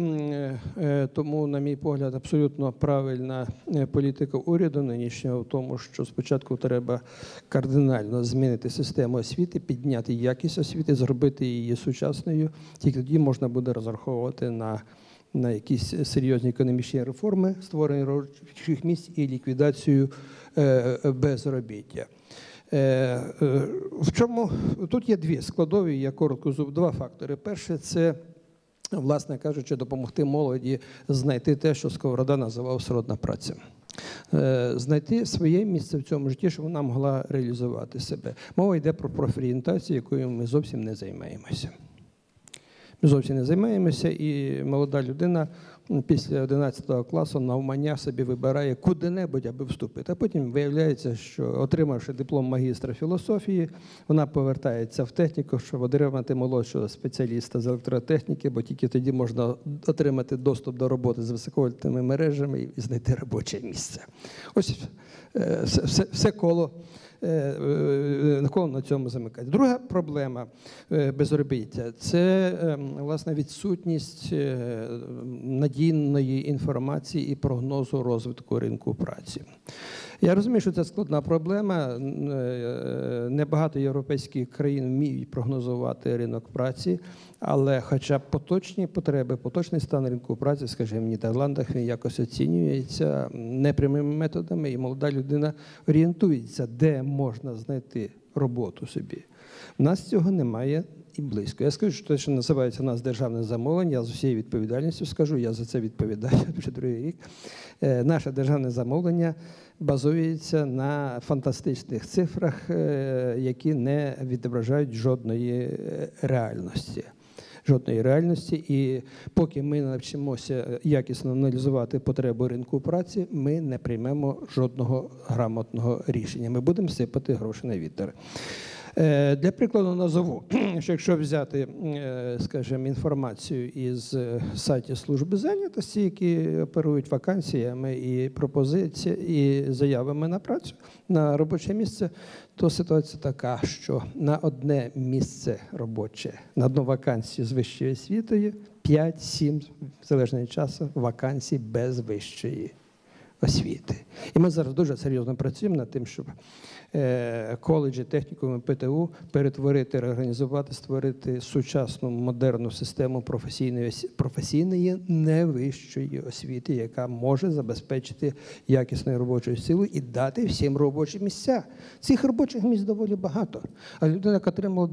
е, тому, на мій погляд, абсолютно правильна е, політика уряду нинішнього в тому, що спочатку треба кардинально змінити систему освіти, підняти якість освіти, зробити її сучасною. Тільки тоді можна буде розраховувати на на якісь серйозні економічні реформи, створення робочих місць і ліквідацію е, безробіття. В чому тут є дві складові, я коротко зуб, два фактори. Перше, це, власне кажучи, допомогти молоді знайти те, що Сковорода називав сродна праця. Е, Знайти своє місце в цьому житті, щоб вона могла реалізувати себе. Мова йде про профорієнтацію, якою ми зовсім не займаємося. Ми зовсім не займаємося, і молода людина після 11 класу навмання собі вибирає куди-небудь, аби вступити. А потім виявляється, що отримавши диплом магістра філософії, вона повертається в техніку, щоб отримати молодшого спеціаліста з електротехніки, бо тільки тоді можна отримати доступ до роботи з високовольтними мережами і знайти робоче місце. Ось е, все, все, все коло. Е, е, на цьому замикати. Друга проблема е, безробіття це е, власне відсутність надійної інформації і прогнозу розвитку ринку праці. Я розумію, що це складна проблема. Е, Небагато європейських країн вміють прогнозувати ринок праці, але хоча б поточні потреби, поточний стан ринку праці, скажімо, в Нідерландах він якось оцінюється непрямими методами, і молода людина орієнтується, де можна знайти роботу собі. У нас цього немає і близько. Я скажу, що те, що називається у нас державне замовлення, я з усією відповідальністю скажу, я за це відповідаю вже другий рік. Е, Наше державне замовлення базується на фантастичних цифрах, е, які не відображають жодної е, реальності. Жодної реальності, і поки ми навчимося якісно аналізувати потребу ринку праці, ми не приймемо жодного грамотного рішення. Ми будемо сипати гроші на вітер. Е, Для прикладу назову, що якщо взяти, е, скажімо, інформацію із е, сайтів служби зайнятості, які оперують вакансіями і пропозиції, і заявами на працю на робоче місце, то ситуація така, що на одне місце робоче, на одну вакансію з вищою освітою 5-7, в залежно від часу, вакансій без вищої освіти. І ми зараз дуже серйозно працюємо над тим, щоб коледжі, технікуми, ПТУ перетворити, реорганізувати, створити сучасну модерну систему професійної професійної невищої освіти, яка може забезпечити якісною робочою силою і дати всім робочі місця. Цих робочих місць доволі багато. А людина, яка отримала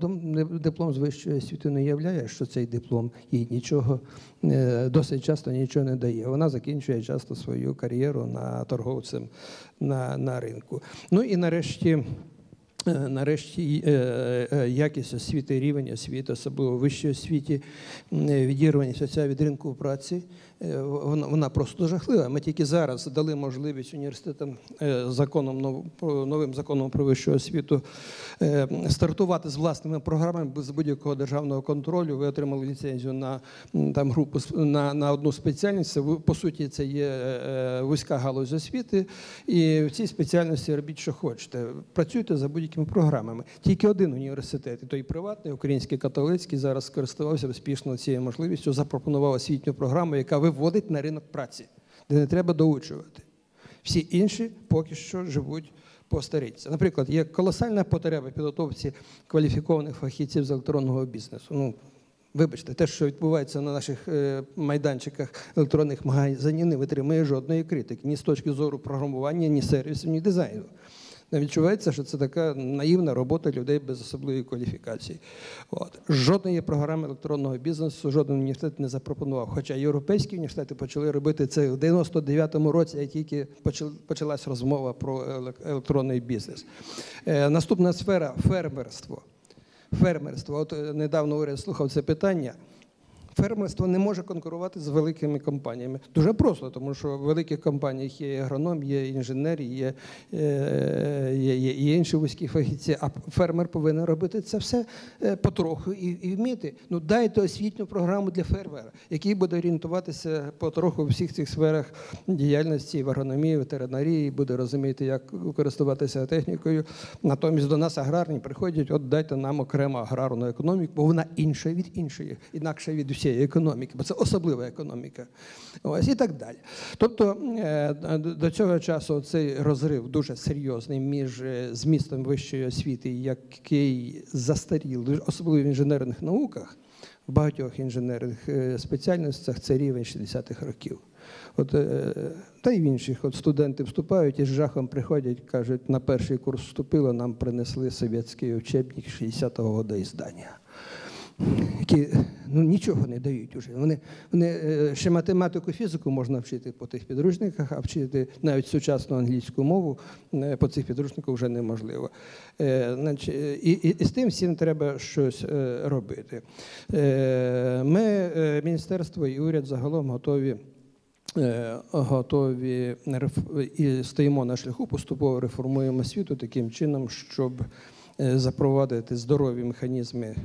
диплом з вищої освіти, не являє, що цей диплом їй нічого е, досить часто нічого не дає. Вона закінчує часто свою кар'єру на торговцем на, на ринку. Ну і нарешті. Е, Нарешті е, е, якість освіти, рівень освіти, особливо в вищій освіті, м, е, відірваність від ринку праці, вона, вона просто жахлива. Ми тільки зараз дали можливість університетам е, законом новим законом про вищу освіту е, стартувати з власними програмами без будь-якого державного контролю. Ви отримали ліцензію на там групу на, на одну спеціальність. Це по суті це є е, вузька галузь освіти, і в цій спеціальності робіть, що хочете. Працюйте за будь-якими програмами. Тільки один університет, і той приватний, український католицький, зараз скористувався успішно цією можливістю, запропонував освітню програму, яка виводить на ринок праці, де не треба доучувати. Всі інші поки що живуть по старіці. Наприклад, є колосальна потреба підготовці кваліфікованих фахівців з електронного бізнесу. Ну, Вибачте, те, що відбувається на наших е, майданчиках електронних магазинів, не витримує жодної критики ні з точки зору програмування, ні сервісу, ні дизайну. Відчувається, що це така наївна робота людей без особливої кваліфікації. От. Жодної програми електронного бізнесу жоден університет не запропонував. Хоча європейські університети почали робити це в 99-му році, як тільки почал- почалась розмова про елек- електронний бізнес. Е, Наступна сфера фермерство. Фермерство. От е, недавно уряд слухав це питання. Фермерство не може конкурувати з великими компаніями. Дуже просто, тому що в великих компаніях є агроном, є інженер, є, е, є, є, є інші вузькі фахівці. А фермер повинен робити це все е, потроху і, і вміти. Ну дайте освітню програму для фермера, який буде орієнтуватися потроху в всіх цих сферах діяльності в агрономії, ветеринарії, буде розуміти, як користуватися технікою. Натомість до нас аграрні приходять, от дайте нам окремо аграрну економіку, бо вона інша від іншої, інакша від усієї економіки, бо це особлива економіка. Ось і так далі. Тобто е, до цього часу цей розрив дуже серйозний між е, змістом вищої освіти, який застаріл, особливо в інженерних науках. В багатьох інженерних е, спеціальностях це рівень 60-х років. От, та й в інших. От студенти вступають і з жахом приходять, кажуть, на перший курс вступило, нам принесли совєтський учебник 60-го года іздання. Які ну, нічого не дають уже. Вони, вони е, ще математику, фізику можна вчити по тих підручниках, а вчити навіть сучасну англійську мову е, по цих підручниках вже неможливо. Е, і, і, і з тим всім треба щось робити. Ми, міністерство і уряд загалом готові. Готові і стоїмо на шляху, поступово реформуємо освіту таким чином, щоб запровадити здорові механізми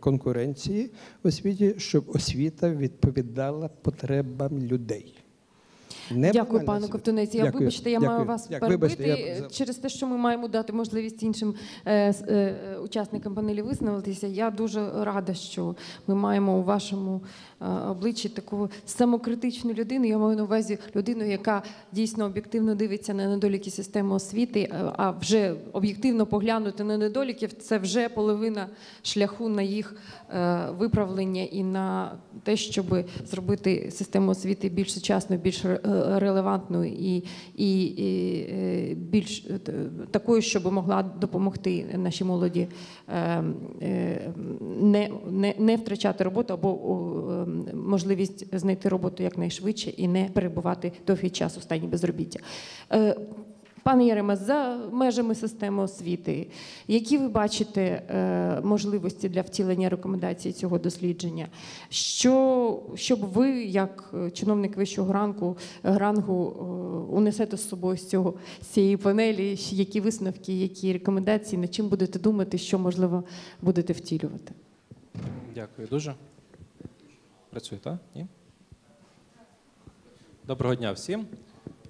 конкуренції в освіті, щоб освіта відповідала потребам людей. Не Дякую, пане. Ковтунець. Я Дякую, вибачте, я дякую. маю вас Дякую. перебити Вибачте, я через те, що ми маємо дати можливість іншим е, е, учасникам панелі висловитися. Я дуже рада, що ми маємо у вашому е, обличчі таку самокритичну людину. Я маю на увазі людину, яка дійсно об'єктивно дивиться на недоліки системи освіти. е, А вже об'єктивно поглянути на недоліків це вже половина шляху на їх виправлення і на те, щоб зробити систему освіти більш сучасною, більш е, релевантною і, і, і е, більш е, такою, щоб могла допомогти нашій молоді е, е, не, не, не втрачати роботу або е, можливість знайти роботу якнайшвидше і не перебувати довгий час у стані безробіття. Пане Яреме, за межами системи освіти, які ви бачите е, можливості для втілення рекомендацій цього дослідження? Що, щоб ви, як чиновник вищого ранку, рангу, е, унесете з собою з цього з цієї панелі, які висновки, які рекомендації, над чим будете думати, що можливо будете втілювати? Дякую дуже. Працює, так? Ні? Доброго дня всім.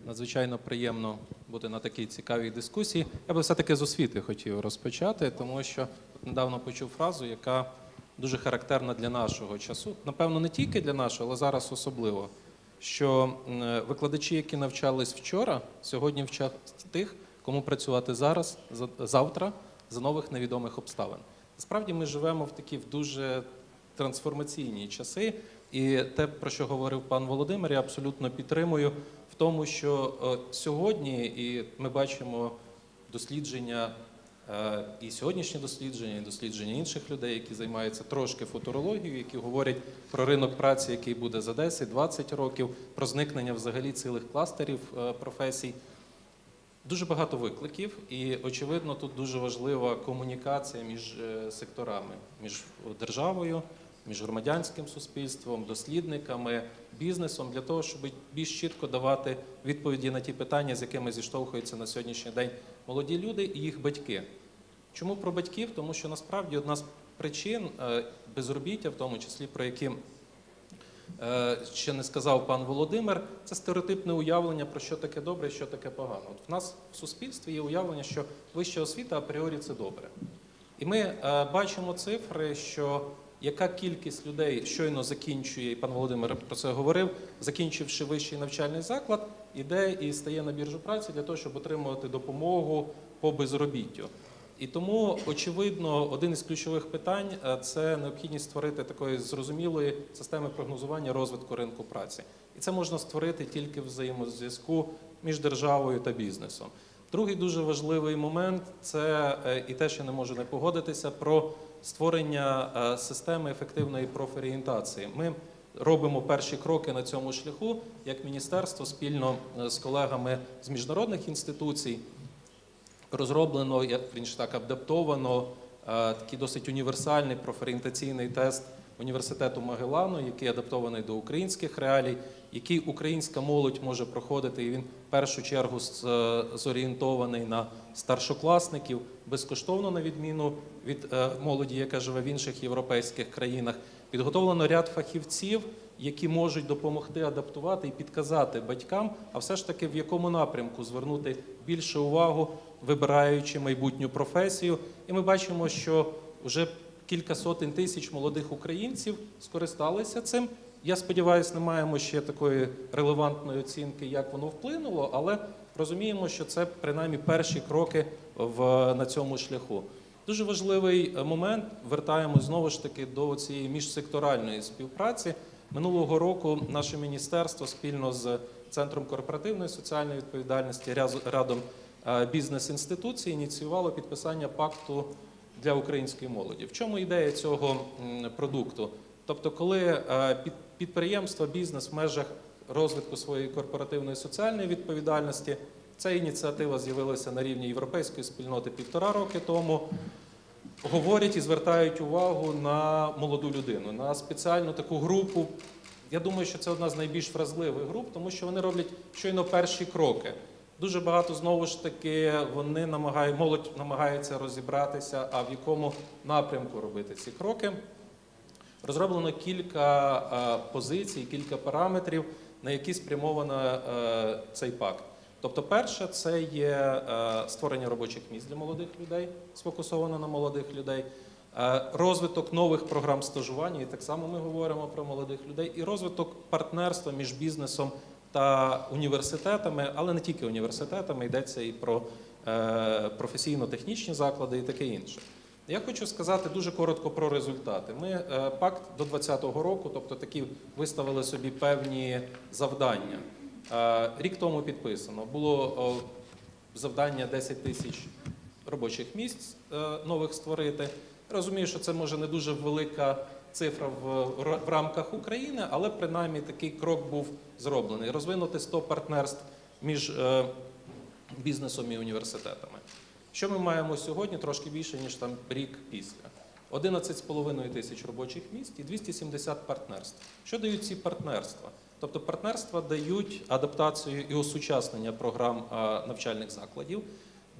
Надзвичайно приємно бути на такій цікавій дискусії. Я би все-таки з освіти хотів розпочати, тому що недавно почув фразу, яка дуже характерна для нашого часу. Напевно, не тільки для нашого, але зараз особливо. що викладачі, які навчались вчора, сьогодні вчать тих, кому працювати зараз, завтра, за нових невідомих обставин. Насправді ми живемо в такі в дуже трансформаційні часи, і те, про що говорив пан Володимир, я абсолютно підтримую тому, що е, сьогодні, і ми бачимо дослідження. е, І сьогоднішні дослідження, і дослідження інших людей, які займаються трошки футурологією, які говорять про ринок праці, який буде за 10-20 років, про зникнення взагалі цілих кластерів е, професій. Дуже багато викликів, і очевидно, тут дуже важлива комунікація між секторами, між державою, між громадянським суспільством, дослідниками, бізнесом для того, щоб більш чітко давати відповіді на ті питання, з якими зіштовхуються на сьогоднішній день молоді люди і їх батьки. Чому про батьків? Тому що насправді одна з причин е, безробіття, в тому числі про які е, ще не сказав пан Володимир, це стереотипне уявлення про що таке добре і що таке погано. От в нас в суспільстві є уявлення, що вища освіта апріорі це добре. І ми е, бачимо цифри, що яка кількість людей щойно закінчує, і пан Володимир про це говорив, закінчивши вищий навчальний заклад, іде і стає на біржу праці для того, щоб отримувати допомогу по безробіттю. І тому, очевидно, один із ключових питань е, це необхідність створити такої зрозумілої системи прогнозування розвитку ринку праці. І це можна створити тільки в взаємозв'язку між державою та бізнесом. Другий дуже важливий момент це е, і те, що не можу не погодитися, про створення е, системи ефективної профорієнтації. Ми робимо перші кроки на цьому шляху як міністерство спільно е, з колегами з міжнародних інституцій розроблено, вірніше так, адаптовано е, такий досить універсальний профорієнтаційний тест університету Магелану, який адаптований до українських реалій, який українська молодь може проходити. І він в першу чергу е, зорієнтований на старшокласників безкоштовно, на відміну від е, молоді, яка живе в інших європейських країнах. Підготовлено ряд фахівців, які можуть допомогти адаптувати і підказати батькам, а все ж таки в якому напрямку звернути більше увагу, вибираючи майбутню професію. І ми бачимо, що вже кілька сотень тисяч молодих українців скористалися цим. Я сподіваюся, не маємо ще такої релевантної оцінки, як воно вплинуло, але розуміємо, що це принаймні перші кроки в, на цьому шляху. Дуже важливий е, момент. Вертаємось знову ж таки до цієї міжсекторальної співпраці. Минулого року наше міністерство спільно з Центром корпоративної соціальної відповідальності радом е, бізнес-інституцій ініціювало підписання пакту для української молоді. В чому ідея цього продукту? Тобто, коли е, під- підприємства, бізнес в межах розвитку своєї корпоративної соціальної відповідальності, ця ініціатива з'явилася на рівні європейської спільноти півтора роки тому. Говорять і звертають увагу на молоду людину, на спеціальну таку групу. Я думаю, що це одна з найбільш вразливих груп, тому що вони роблять щойно перші кроки. Дуже багато знову ж таки вони намагають, молодь намагається розібратися, а в якому напрямку робити ці кроки. Розроблено кілька е, позицій, кілька параметрів, на які спрямовано е, цей пакт. Тобто, перше, це є е, створення робочих місць для молодих людей, сфокусовано на молодих людей, розвиток нових програм стажування, і так само ми говоримо про молодих людей, і розвиток партнерства між бізнесом та університетами, але не тільки університетами, йдеться і про професійно-технічні заклади і таке інше. Я хочу сказати дуже коротко про результати. Ми е, пакт до 2020 року, тобто такі виставили собі певні завдання. Е, Рік тому підписано. Було завдання 10 тисяч робочих місць е, нових створити. Розумію, що це може не дуже велика цифра в, рамках України, але принаймні такий крок був зроблений. Розвинути 100 партнерств між бізнесом і університетами. Що ми маємо сьогодні? Трошки більше, ніж там рік після. 11,5 тисяч робочих місць і 270 партнерств. Що дають ці партнерства? Тобто партнерства дають адаптацію і осучаснення програм навчальних закладів.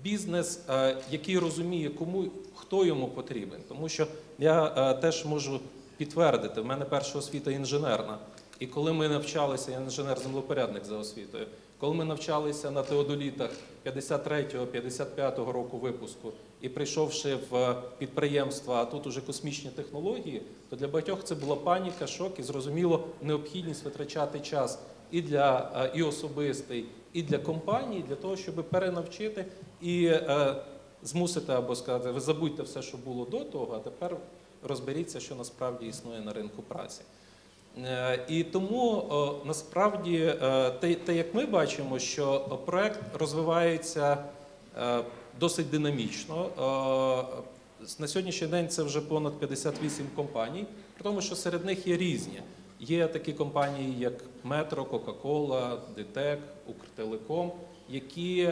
Бізнес, який розуміє, кому хто йому потрібен, тому що я теж можу підтвердити, в мене перша освіта інженерна. І коли ми навчалися, я інженер-землепорядник за освітою, коли ми навчалися на теодолітах 53-го, 55-го року випуску і прийшовши в підприємства, а тут уже космічні технології, то для багатьох це була паніка, шок і зрозуміло необхідність витрачати час і для е, і особистий, і для компаній, для того, щоб перенавчити і е, змусити або сказати, ви забудьте все, що було до того, а тепер розберіться, що насправді існує на ринку праці. Е, І тому насправді е, те, як ми бачимо, що проект розвивається е, досить динамічно. На сьогоднішній день це вже понад 58 компаній, при тому, що серед них є різні. Є такі компанії, як Метро, Кока-Кола, ДТЕК, Укртелеком, які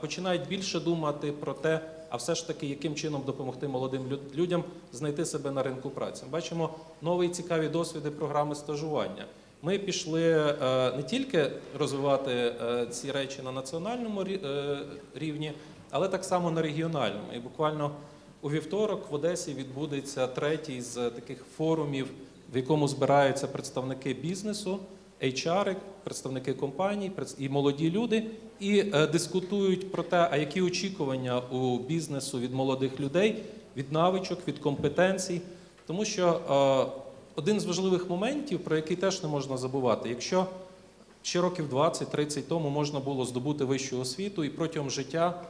починають більше думати про те, а все ж таки, яким чином допомогти молодим лю- людям знайти себе на ринку праці. Бачимо нові цікаві досвіди програми стажування. Ми пішли е, не тільки розвивати е, ці речі на національному е, рівні, але так само на регіональному. І буквально у вівторок в Одесі відбудеться третій з таких форумів, в якому збираються представники бізнесу, HR, представники компаній і молоді люди, і е, дискутують про те, а які очікування у бізнесу від молодих людей, від навичок, від компетенцій. Тому що е, один з важливих моментів, про який теж не можна забувати, якщо ще років 20-30 тому можна було здобути вищу освіту і протягом життя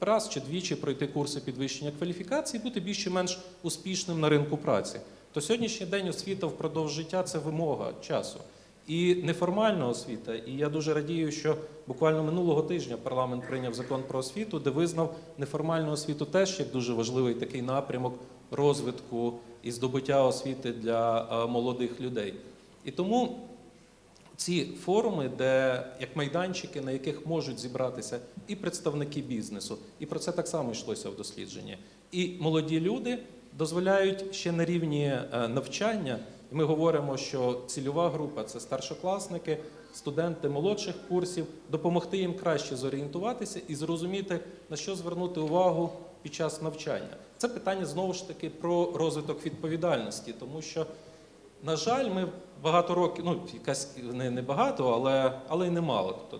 раз чи двічі пройти курси підвищення кваліфікації, бути більш чи менш успішним на ринку праці. То сьогоднішній день освіта впродовж життя це вимога часу. І неформальна освіта. І я дуже радію, що буквально минулого тижня парламент прийняв закон про освіту, де визнав неформальну освіту теж як дуже важливий такий напрямок розвитку і здобуття освіти для е, молодих людей. І тому ці форуми, де як майданчики, на яких можуть зібратися і представники бізнесу, і про це так само йшлося в дослідженні. І молоді люди дозволяють ще на рівні е, навчання. Ми говоримо, що цільова група це старшокласники, студенти молодших курсів, допомогти їм краще зорієнтуватися і зрозуміти, на що звернути увагу під час навчання. Це питання знову ж таки про розвиток відповідальності, тому що на жаль, ми багато років, ну якась не, не багато, але, але й немало. Тобто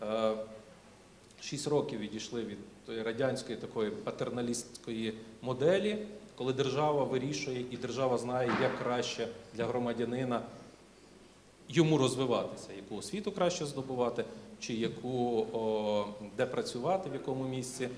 26 років відійшли від тої радянської такої патерналістської моделі, коли держава вирішує і держава знає, як краще для громадянина йому розвиватися, яку освіту краще здобувати, чи яку о, де працювати, в якому місці.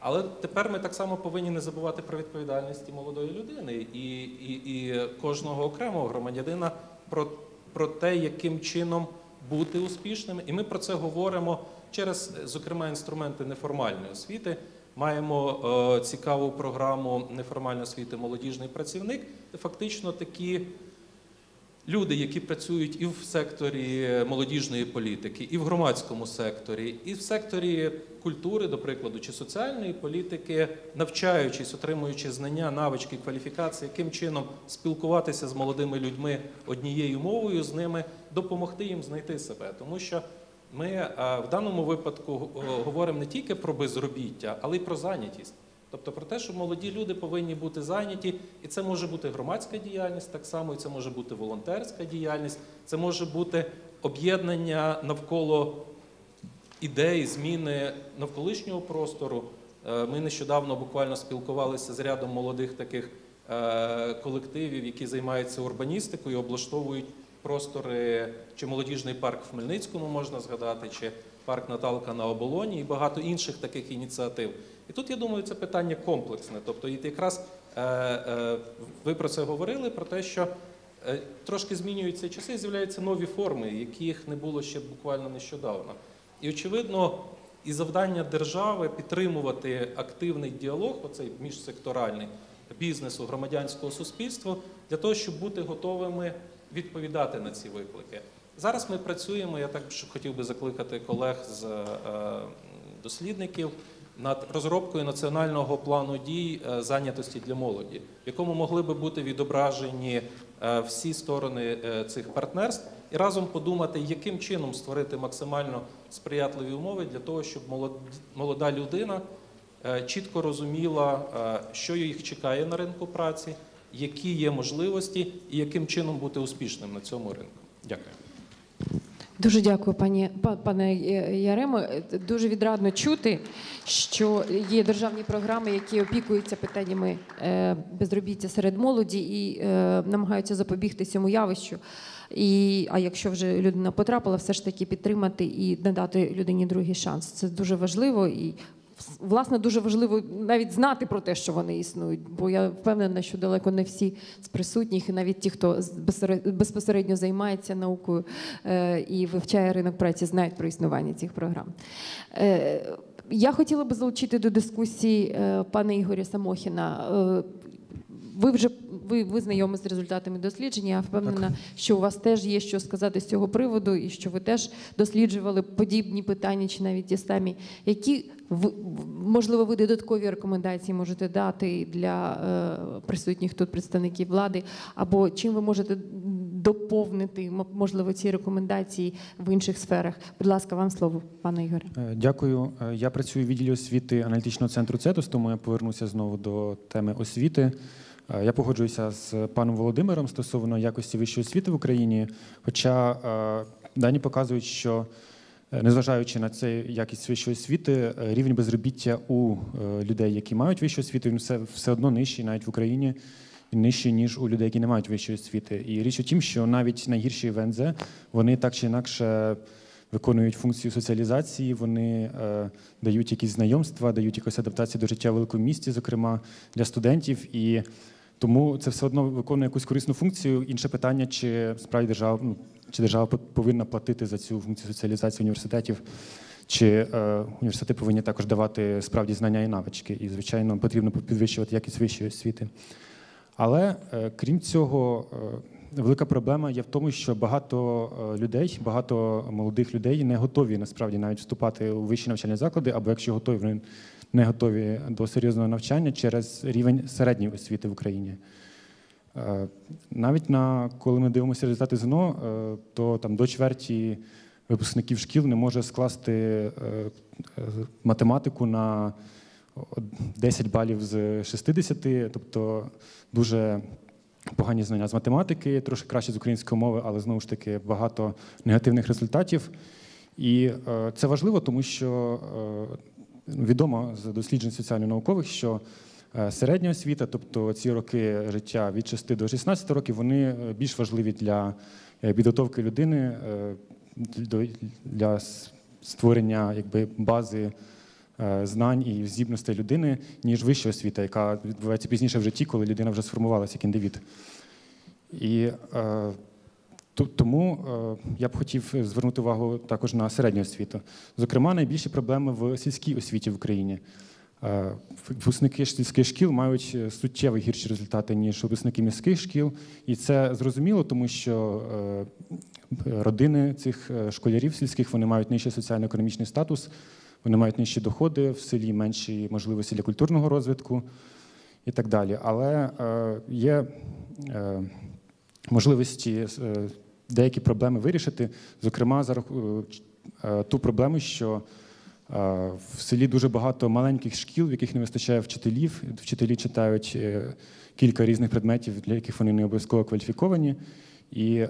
Але тепер ми так само повинні не забувати про відповідальність молодої людини і, і, і кожного окремого громадянина про, про те, яким чином бути успішним. І ми про це говоримо через, зокрема, інструменти неформальної освіти. Маємо е, цікаву програму неформальної освіти Молодіжний працівник, фактично такі люди, які працюють і в секторі молодіжної політики, і в громадському секторі, і в секторі культури, до прикладу, чи соціальної політики, навчаючись, отримуючи знання, навички, кваліфікації, яким чином спілкуватися з молодими людьми однією мовою, з ними допомогти їм знайти себе, тому що. Ми е, в даному випадку е, говоримо не тільки про безробіття, але й про зайнятість. Тобто про те, що молоді люди повинні бути зайняті, і це може бути громадська діяльність, так само, і це може бути волонтерська діяльність, це може бути об'єднання навколо ідей, зміни навколишнього простору. Е, Ми нещодавно буквально спілкувалися з рядом молодих таких колективів, які займаються урбаністикою, облаштовують простори, чи молодіжний парк в Хмельницькому можна згадати, чи парк Наталка на оболоні і багато інших таких ініціатив. І тут я думаю, це питання комплексне. Тобто, і якраз е, е, ви про це говорили, про те, що е, трошки змінюються часи, з'являються нові форми, яких не було ще буквально нещодавно. І очевидно, і завдання держави підтримувати активний діалог, оцей міжсекторальний бізнесу, громадянського суспільства, для того, щоб бути готовими відповідати на ці виклики. Зараз ми працюємо. Я також хотів би закликати колег з е, дослідників над розробкою національного плану дій е, зайнятості для молоді, в якому могли би бути відображені е, всі сторони цих партнерств, і разом подумати, яким чином створити максимально сприятливі умови для того, щоб молод- молода людина чітко розуміла, що їх чекає на ринку праці, які є можливості, і яким чином бути успішним на цьому ринку. Дякую. Дуже дякую, пані пане Яремо. Дуже відрадно чути, що є державні програми, які опікуються питаннями е, безробіття серед молоді і е, намагаються запобігти цьому явищу. І, а якщо вже людина потрапила, все ж таки підтримати і надати людині другий шанс. Це дуже важливо і. Власне, дуже важливо навіть знати про те, що вони існують, бо я впевнена, що далеко не всі з присутніх, і навіть ті, хто безпосередньо займається наукою е, і вивчає ринок праці, знають про існування цих програм. Е, я хотіла би залучити до дискусії е, пана Ігоря Самохіна. Ви вже ви, ви знайомі з результатами дослідження. Я впевнена, що у вас теж є що сказати з цього приводу, і що ви теж досліджували подібні питання, чи навіть ті самі. Які можливо ви додаткові рекомендації можете дати для е, присутніх тут представників влади, або чим ви можете доповнити можливо ці рекомендації в інших сферах? Будь ласка, вам слово, пане Ігоре. Е, Дякую. Е, Я працюю в відділі освіти аналітичного центру ЦЕТОС, тому я повернуся знову до теми освіти. Е, Я погоджуюся з паном Володимиром стосовно якості вищої освіти в Україні. Хоча е, дані показують, що е, незважаючи на це якість вищої освіти, рівень безробіття у людей, які мають вищу освіту, він все, все одно нижчий, навіть в Україні. Нижчий, ніж у людей, які не мають вищої освіти. І річ у тім, що навіть найгірші ВНЗ вони так чи інакше виконують функцію соціалізації, вони е, дають якісь знайомства, дають якусь адаптацію до життя в великому місті, зокрема для студентів. І тому це все одно виконує якусь корисну функцію. Інше питання, чи справді держава, ну, чи держава повинна платити за цю функцію соціалізації університетів, чи е, університети повинні також давати справді знання і навички. І, звичайно, потрібно підвищувати якість вищої освіти. Але е, крім цього, е, велика проблема є в тому, що багато е, людей, багато молодих людей не готові насправді навіть вступати у вищі навчальні заклади, або якщо готові, вони не готові до серйозного навчання через рівень середньої освіти в Україні. Е, Навіть на коли ми дивимося результати ЗНО, е, то там до чверті випускників шкіл не може скласти е, математику на 10 балів з 60, тобто дуже погані знання з математики, трошки краще з української мови, але знову ж таки багато негативних результатів. І це важливо, тому що відомо з досліджень соціально-наукових, що е, середня освіта, тобто ці роки життя від 6 до 16 років, вони е, більш важливі для е, підготовки людини, для створення якби, бази знань і здібностей людини, ніж вища освіта, яка відбувається пізніше в житті, коли людина вже сформувалася як індивід. І тому е, я б хотів звернути увагу також на середню освіту. Зокрема, найбільші проблеми в сільській освіті в Україні. Е, Випускники сільських шкіл мають е, суттєво гірші результати, ніж випускники міських шкіл. І це зрозуміло, тому що родини цих школярів сільських вони мають нижчий соціально-економічний статус, вони мають нижчі доходи в селі, менші можливості для культурного розвитку і так далі. Але є можливості деякі проблеми вирішити, зокрема, за е, ту проблему, що е, в селі дуже багато маленьких шкіл, в яких не вистачає вчителів. Вчителі читають е, кілька різних предметів, для яких вони не обов'язково кваліфіковані. І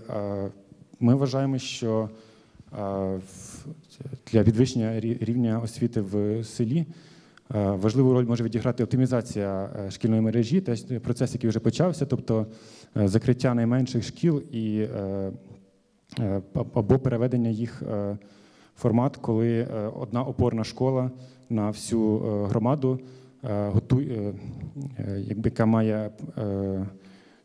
ми вважаємо, що для підвищення рівня освіти в селі важливу роль може відіграти оптимізація шкільної мережі, те процес, який вже почався, тобто закриття найменших шкіл і або переведення їх е, в формат, коли е, одна опорна школа на всю е, громаду е, готує, е, якби яка має е,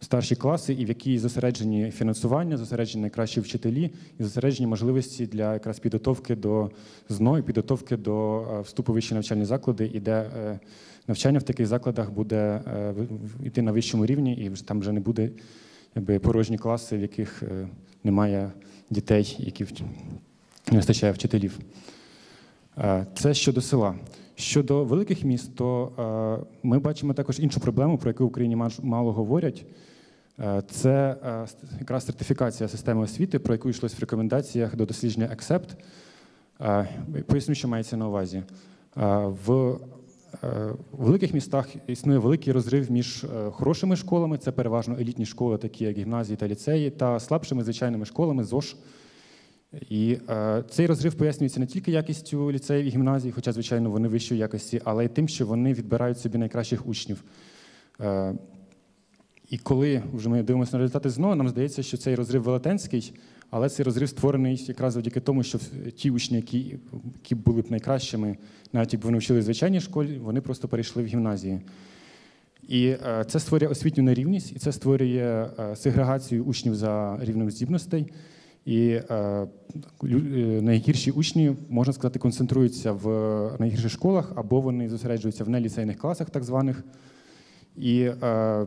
старші класи, і в якій зосереджені фінансування, зосереджені найкращі вчителі і зосереджені можливості для якраз підготовки до ЗНО і підготовки до е, вступу в вищі навчальні заклади, і де е, навчання в таких закладах буде е, йти на вищому рівні, і там вже не буде якби, порожні класи, в яких е, немає дітей, які не вистачає вчителів. Е, Це щодо села. Щодо великих міст, то е, ми бачимо також іншу проблему, про яку в Україні мало говорять. Е, Це якраз сертифікація системи освіти, про яку йшлось в рекомендаціях до дослідження Accept. Поясню, що мається на увазі. Е, В е, у великих містах існує великий розрив між е, хорошими школами, це переважно елітні школи, такі як гімназії та ліцеї, та слабшими звичайними школами ЗОШ. І е, цей розрив пояснюється не тільки якістю ліцеїв і гімназій, хоча, звичайно, вони вищої якості, але й тим, що вони відбирають собі найкращих учнів. Е, І коли вже ми дивимося на результати ЗНО, нам здається, що цей розрив велетенський, але цей розрив створений якраз завдяки тому, що ті учні, які, які були б найкращими, навіть якби вони вчили в звичайній школі, вони просто перейшли в гімназії. І е, це створює освітню нерівність, і це створює е, сегрегацію учнів за рівнем здібностей. І е, е, найгірші учні, можна сказати, концентруються в найгірших школах або вони зосереджуються в неліцейних класах, так званих. І е,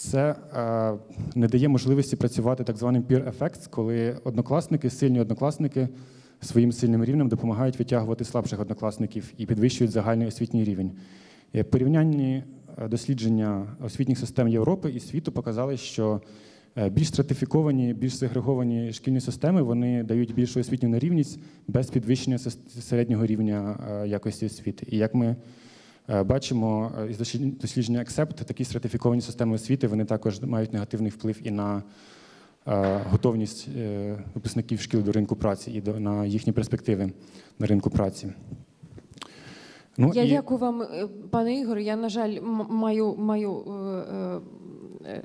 це е, не дає можливості працювати так званим peer effects, коли однокласники, сильні однокласники своїм сильним рівнем допомагають витягувати слабших однокласників і підвищують загальний освітній рівень. Е, Порівнянні е, дослідження освітніх систем Європи і світу показали, що е, більш стратифіковані, більш сегреговані шкільні системи вони дають більшу освітню нерівність без підвищення середнього рівня якості освіти. І як ми бачимо е, із дослід- дослідження Accept, такі стратифіковані системи освіти вони також мають негативний вплив і на е, готовність е, випускників шкіл до ринку праці і до, на їхні перспективи на ринку праці. Ну, Я і... дякую вам, е, пане Ігоре. Я, на жаль, маю, маю е, е, е,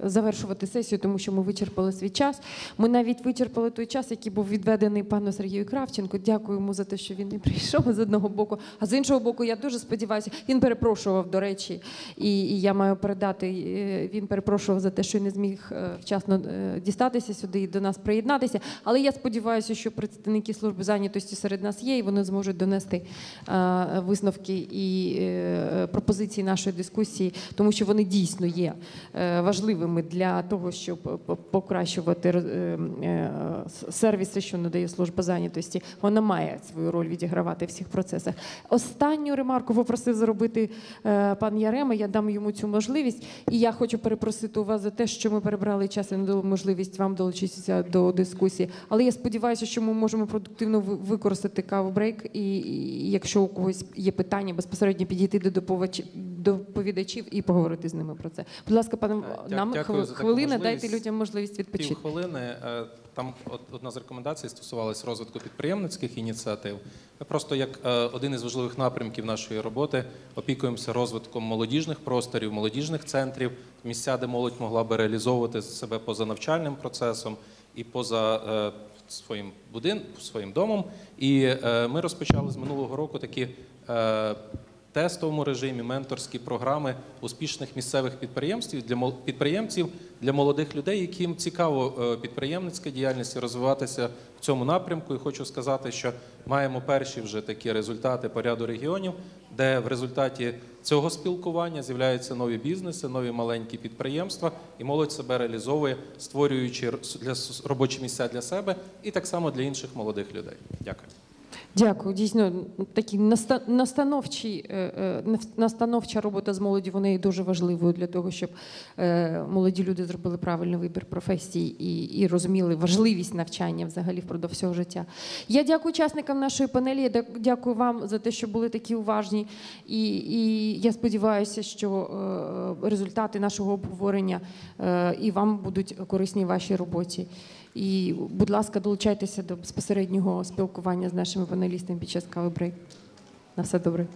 завершувати сесію, тому що ми вичерпали свій час. Ми навіть вичерпали той час, який був відведений пану Сергію Кравченко. Дякую йому за те, що він не прийшов з одного боку. А з іншого боку, я дуже сподіваюся, він перепрошував, до речі, і, і я маю передати. е, Він перепрошував за те, що не зміг е, вчасно е, дістатися сюди і до нас приєднатися. Але я сподіваюся, що представники служби зайнятості серед нас є, і вони зможуть донести е, висновки і е, пропозиції нашої дискусії, тому що вони дійсно є е, важливими для того, щоб покращувати е, е, сервіси, що надає служба зайнятості. Вона має свою роль відігравати в всіх процесах. Останню ремарку попросив зробити е, пан Ярема. Я дам йому цю можливість. І я хочу перепросити у вас за те, що ми перебрали час і не дали можливість вам долучитися до дискусії. Але я сподіваюся, що ми можемо продуктивно ви- використати каву-брейк. І, якщо у когось є питання, безпосередньо підійти до доповідачів і поговорити з ними про це. Будь ласка, пане, нам дякую за хвилина, дайте людям можливість відпочити. Півхвилини. Е, Там одна з рекомендацій стосувалась розвитку підприємницьких ініціатив. Ми просто як е, один із важливих напрямків нашої роботи опікуємося розвитком молодіжних просторів, молодіжних центрів, місця, де молодь могла би реалізовувати себе поза навчальним процесом і поза е, своїм будин, своїм домом. І е, ми розпочали з минулого року такі. е, тестовому режимі менторські програми успішних місцевих підприємців для підприємців для молодих людей, яким цікаво е, підприємницька діяльність розвиватися в цьому напрямку. І хочу сказати, що маємо перші вже такі результати по ряду регіонів, де в результаті цього спілкування з'являються нові бізнеси, нові маленькі підприємства, і молодь себе реалізовує, створюючи робочі місця для себе і так само для інших молодих людей. Дякую. Дякую. Дійсно, такі настановчі, е, е, настановча робота з молоді вона є дуже важливою для того, щоб е, молоді люди зробили правильний вибір професії і, і розуміли важливість навчання взагалі впродовж всього життя. Я дякую учасникам нашої панелі. Я дякую вам за те, що були такі уважні. І, і я сподіваюся, що результати нашого обговорення і вам будуть корисні в вашій роботі. І, будь ласка, долучайтеся до безпосереднього спілкування з нашими панелістами під час кави брейк. На все добре.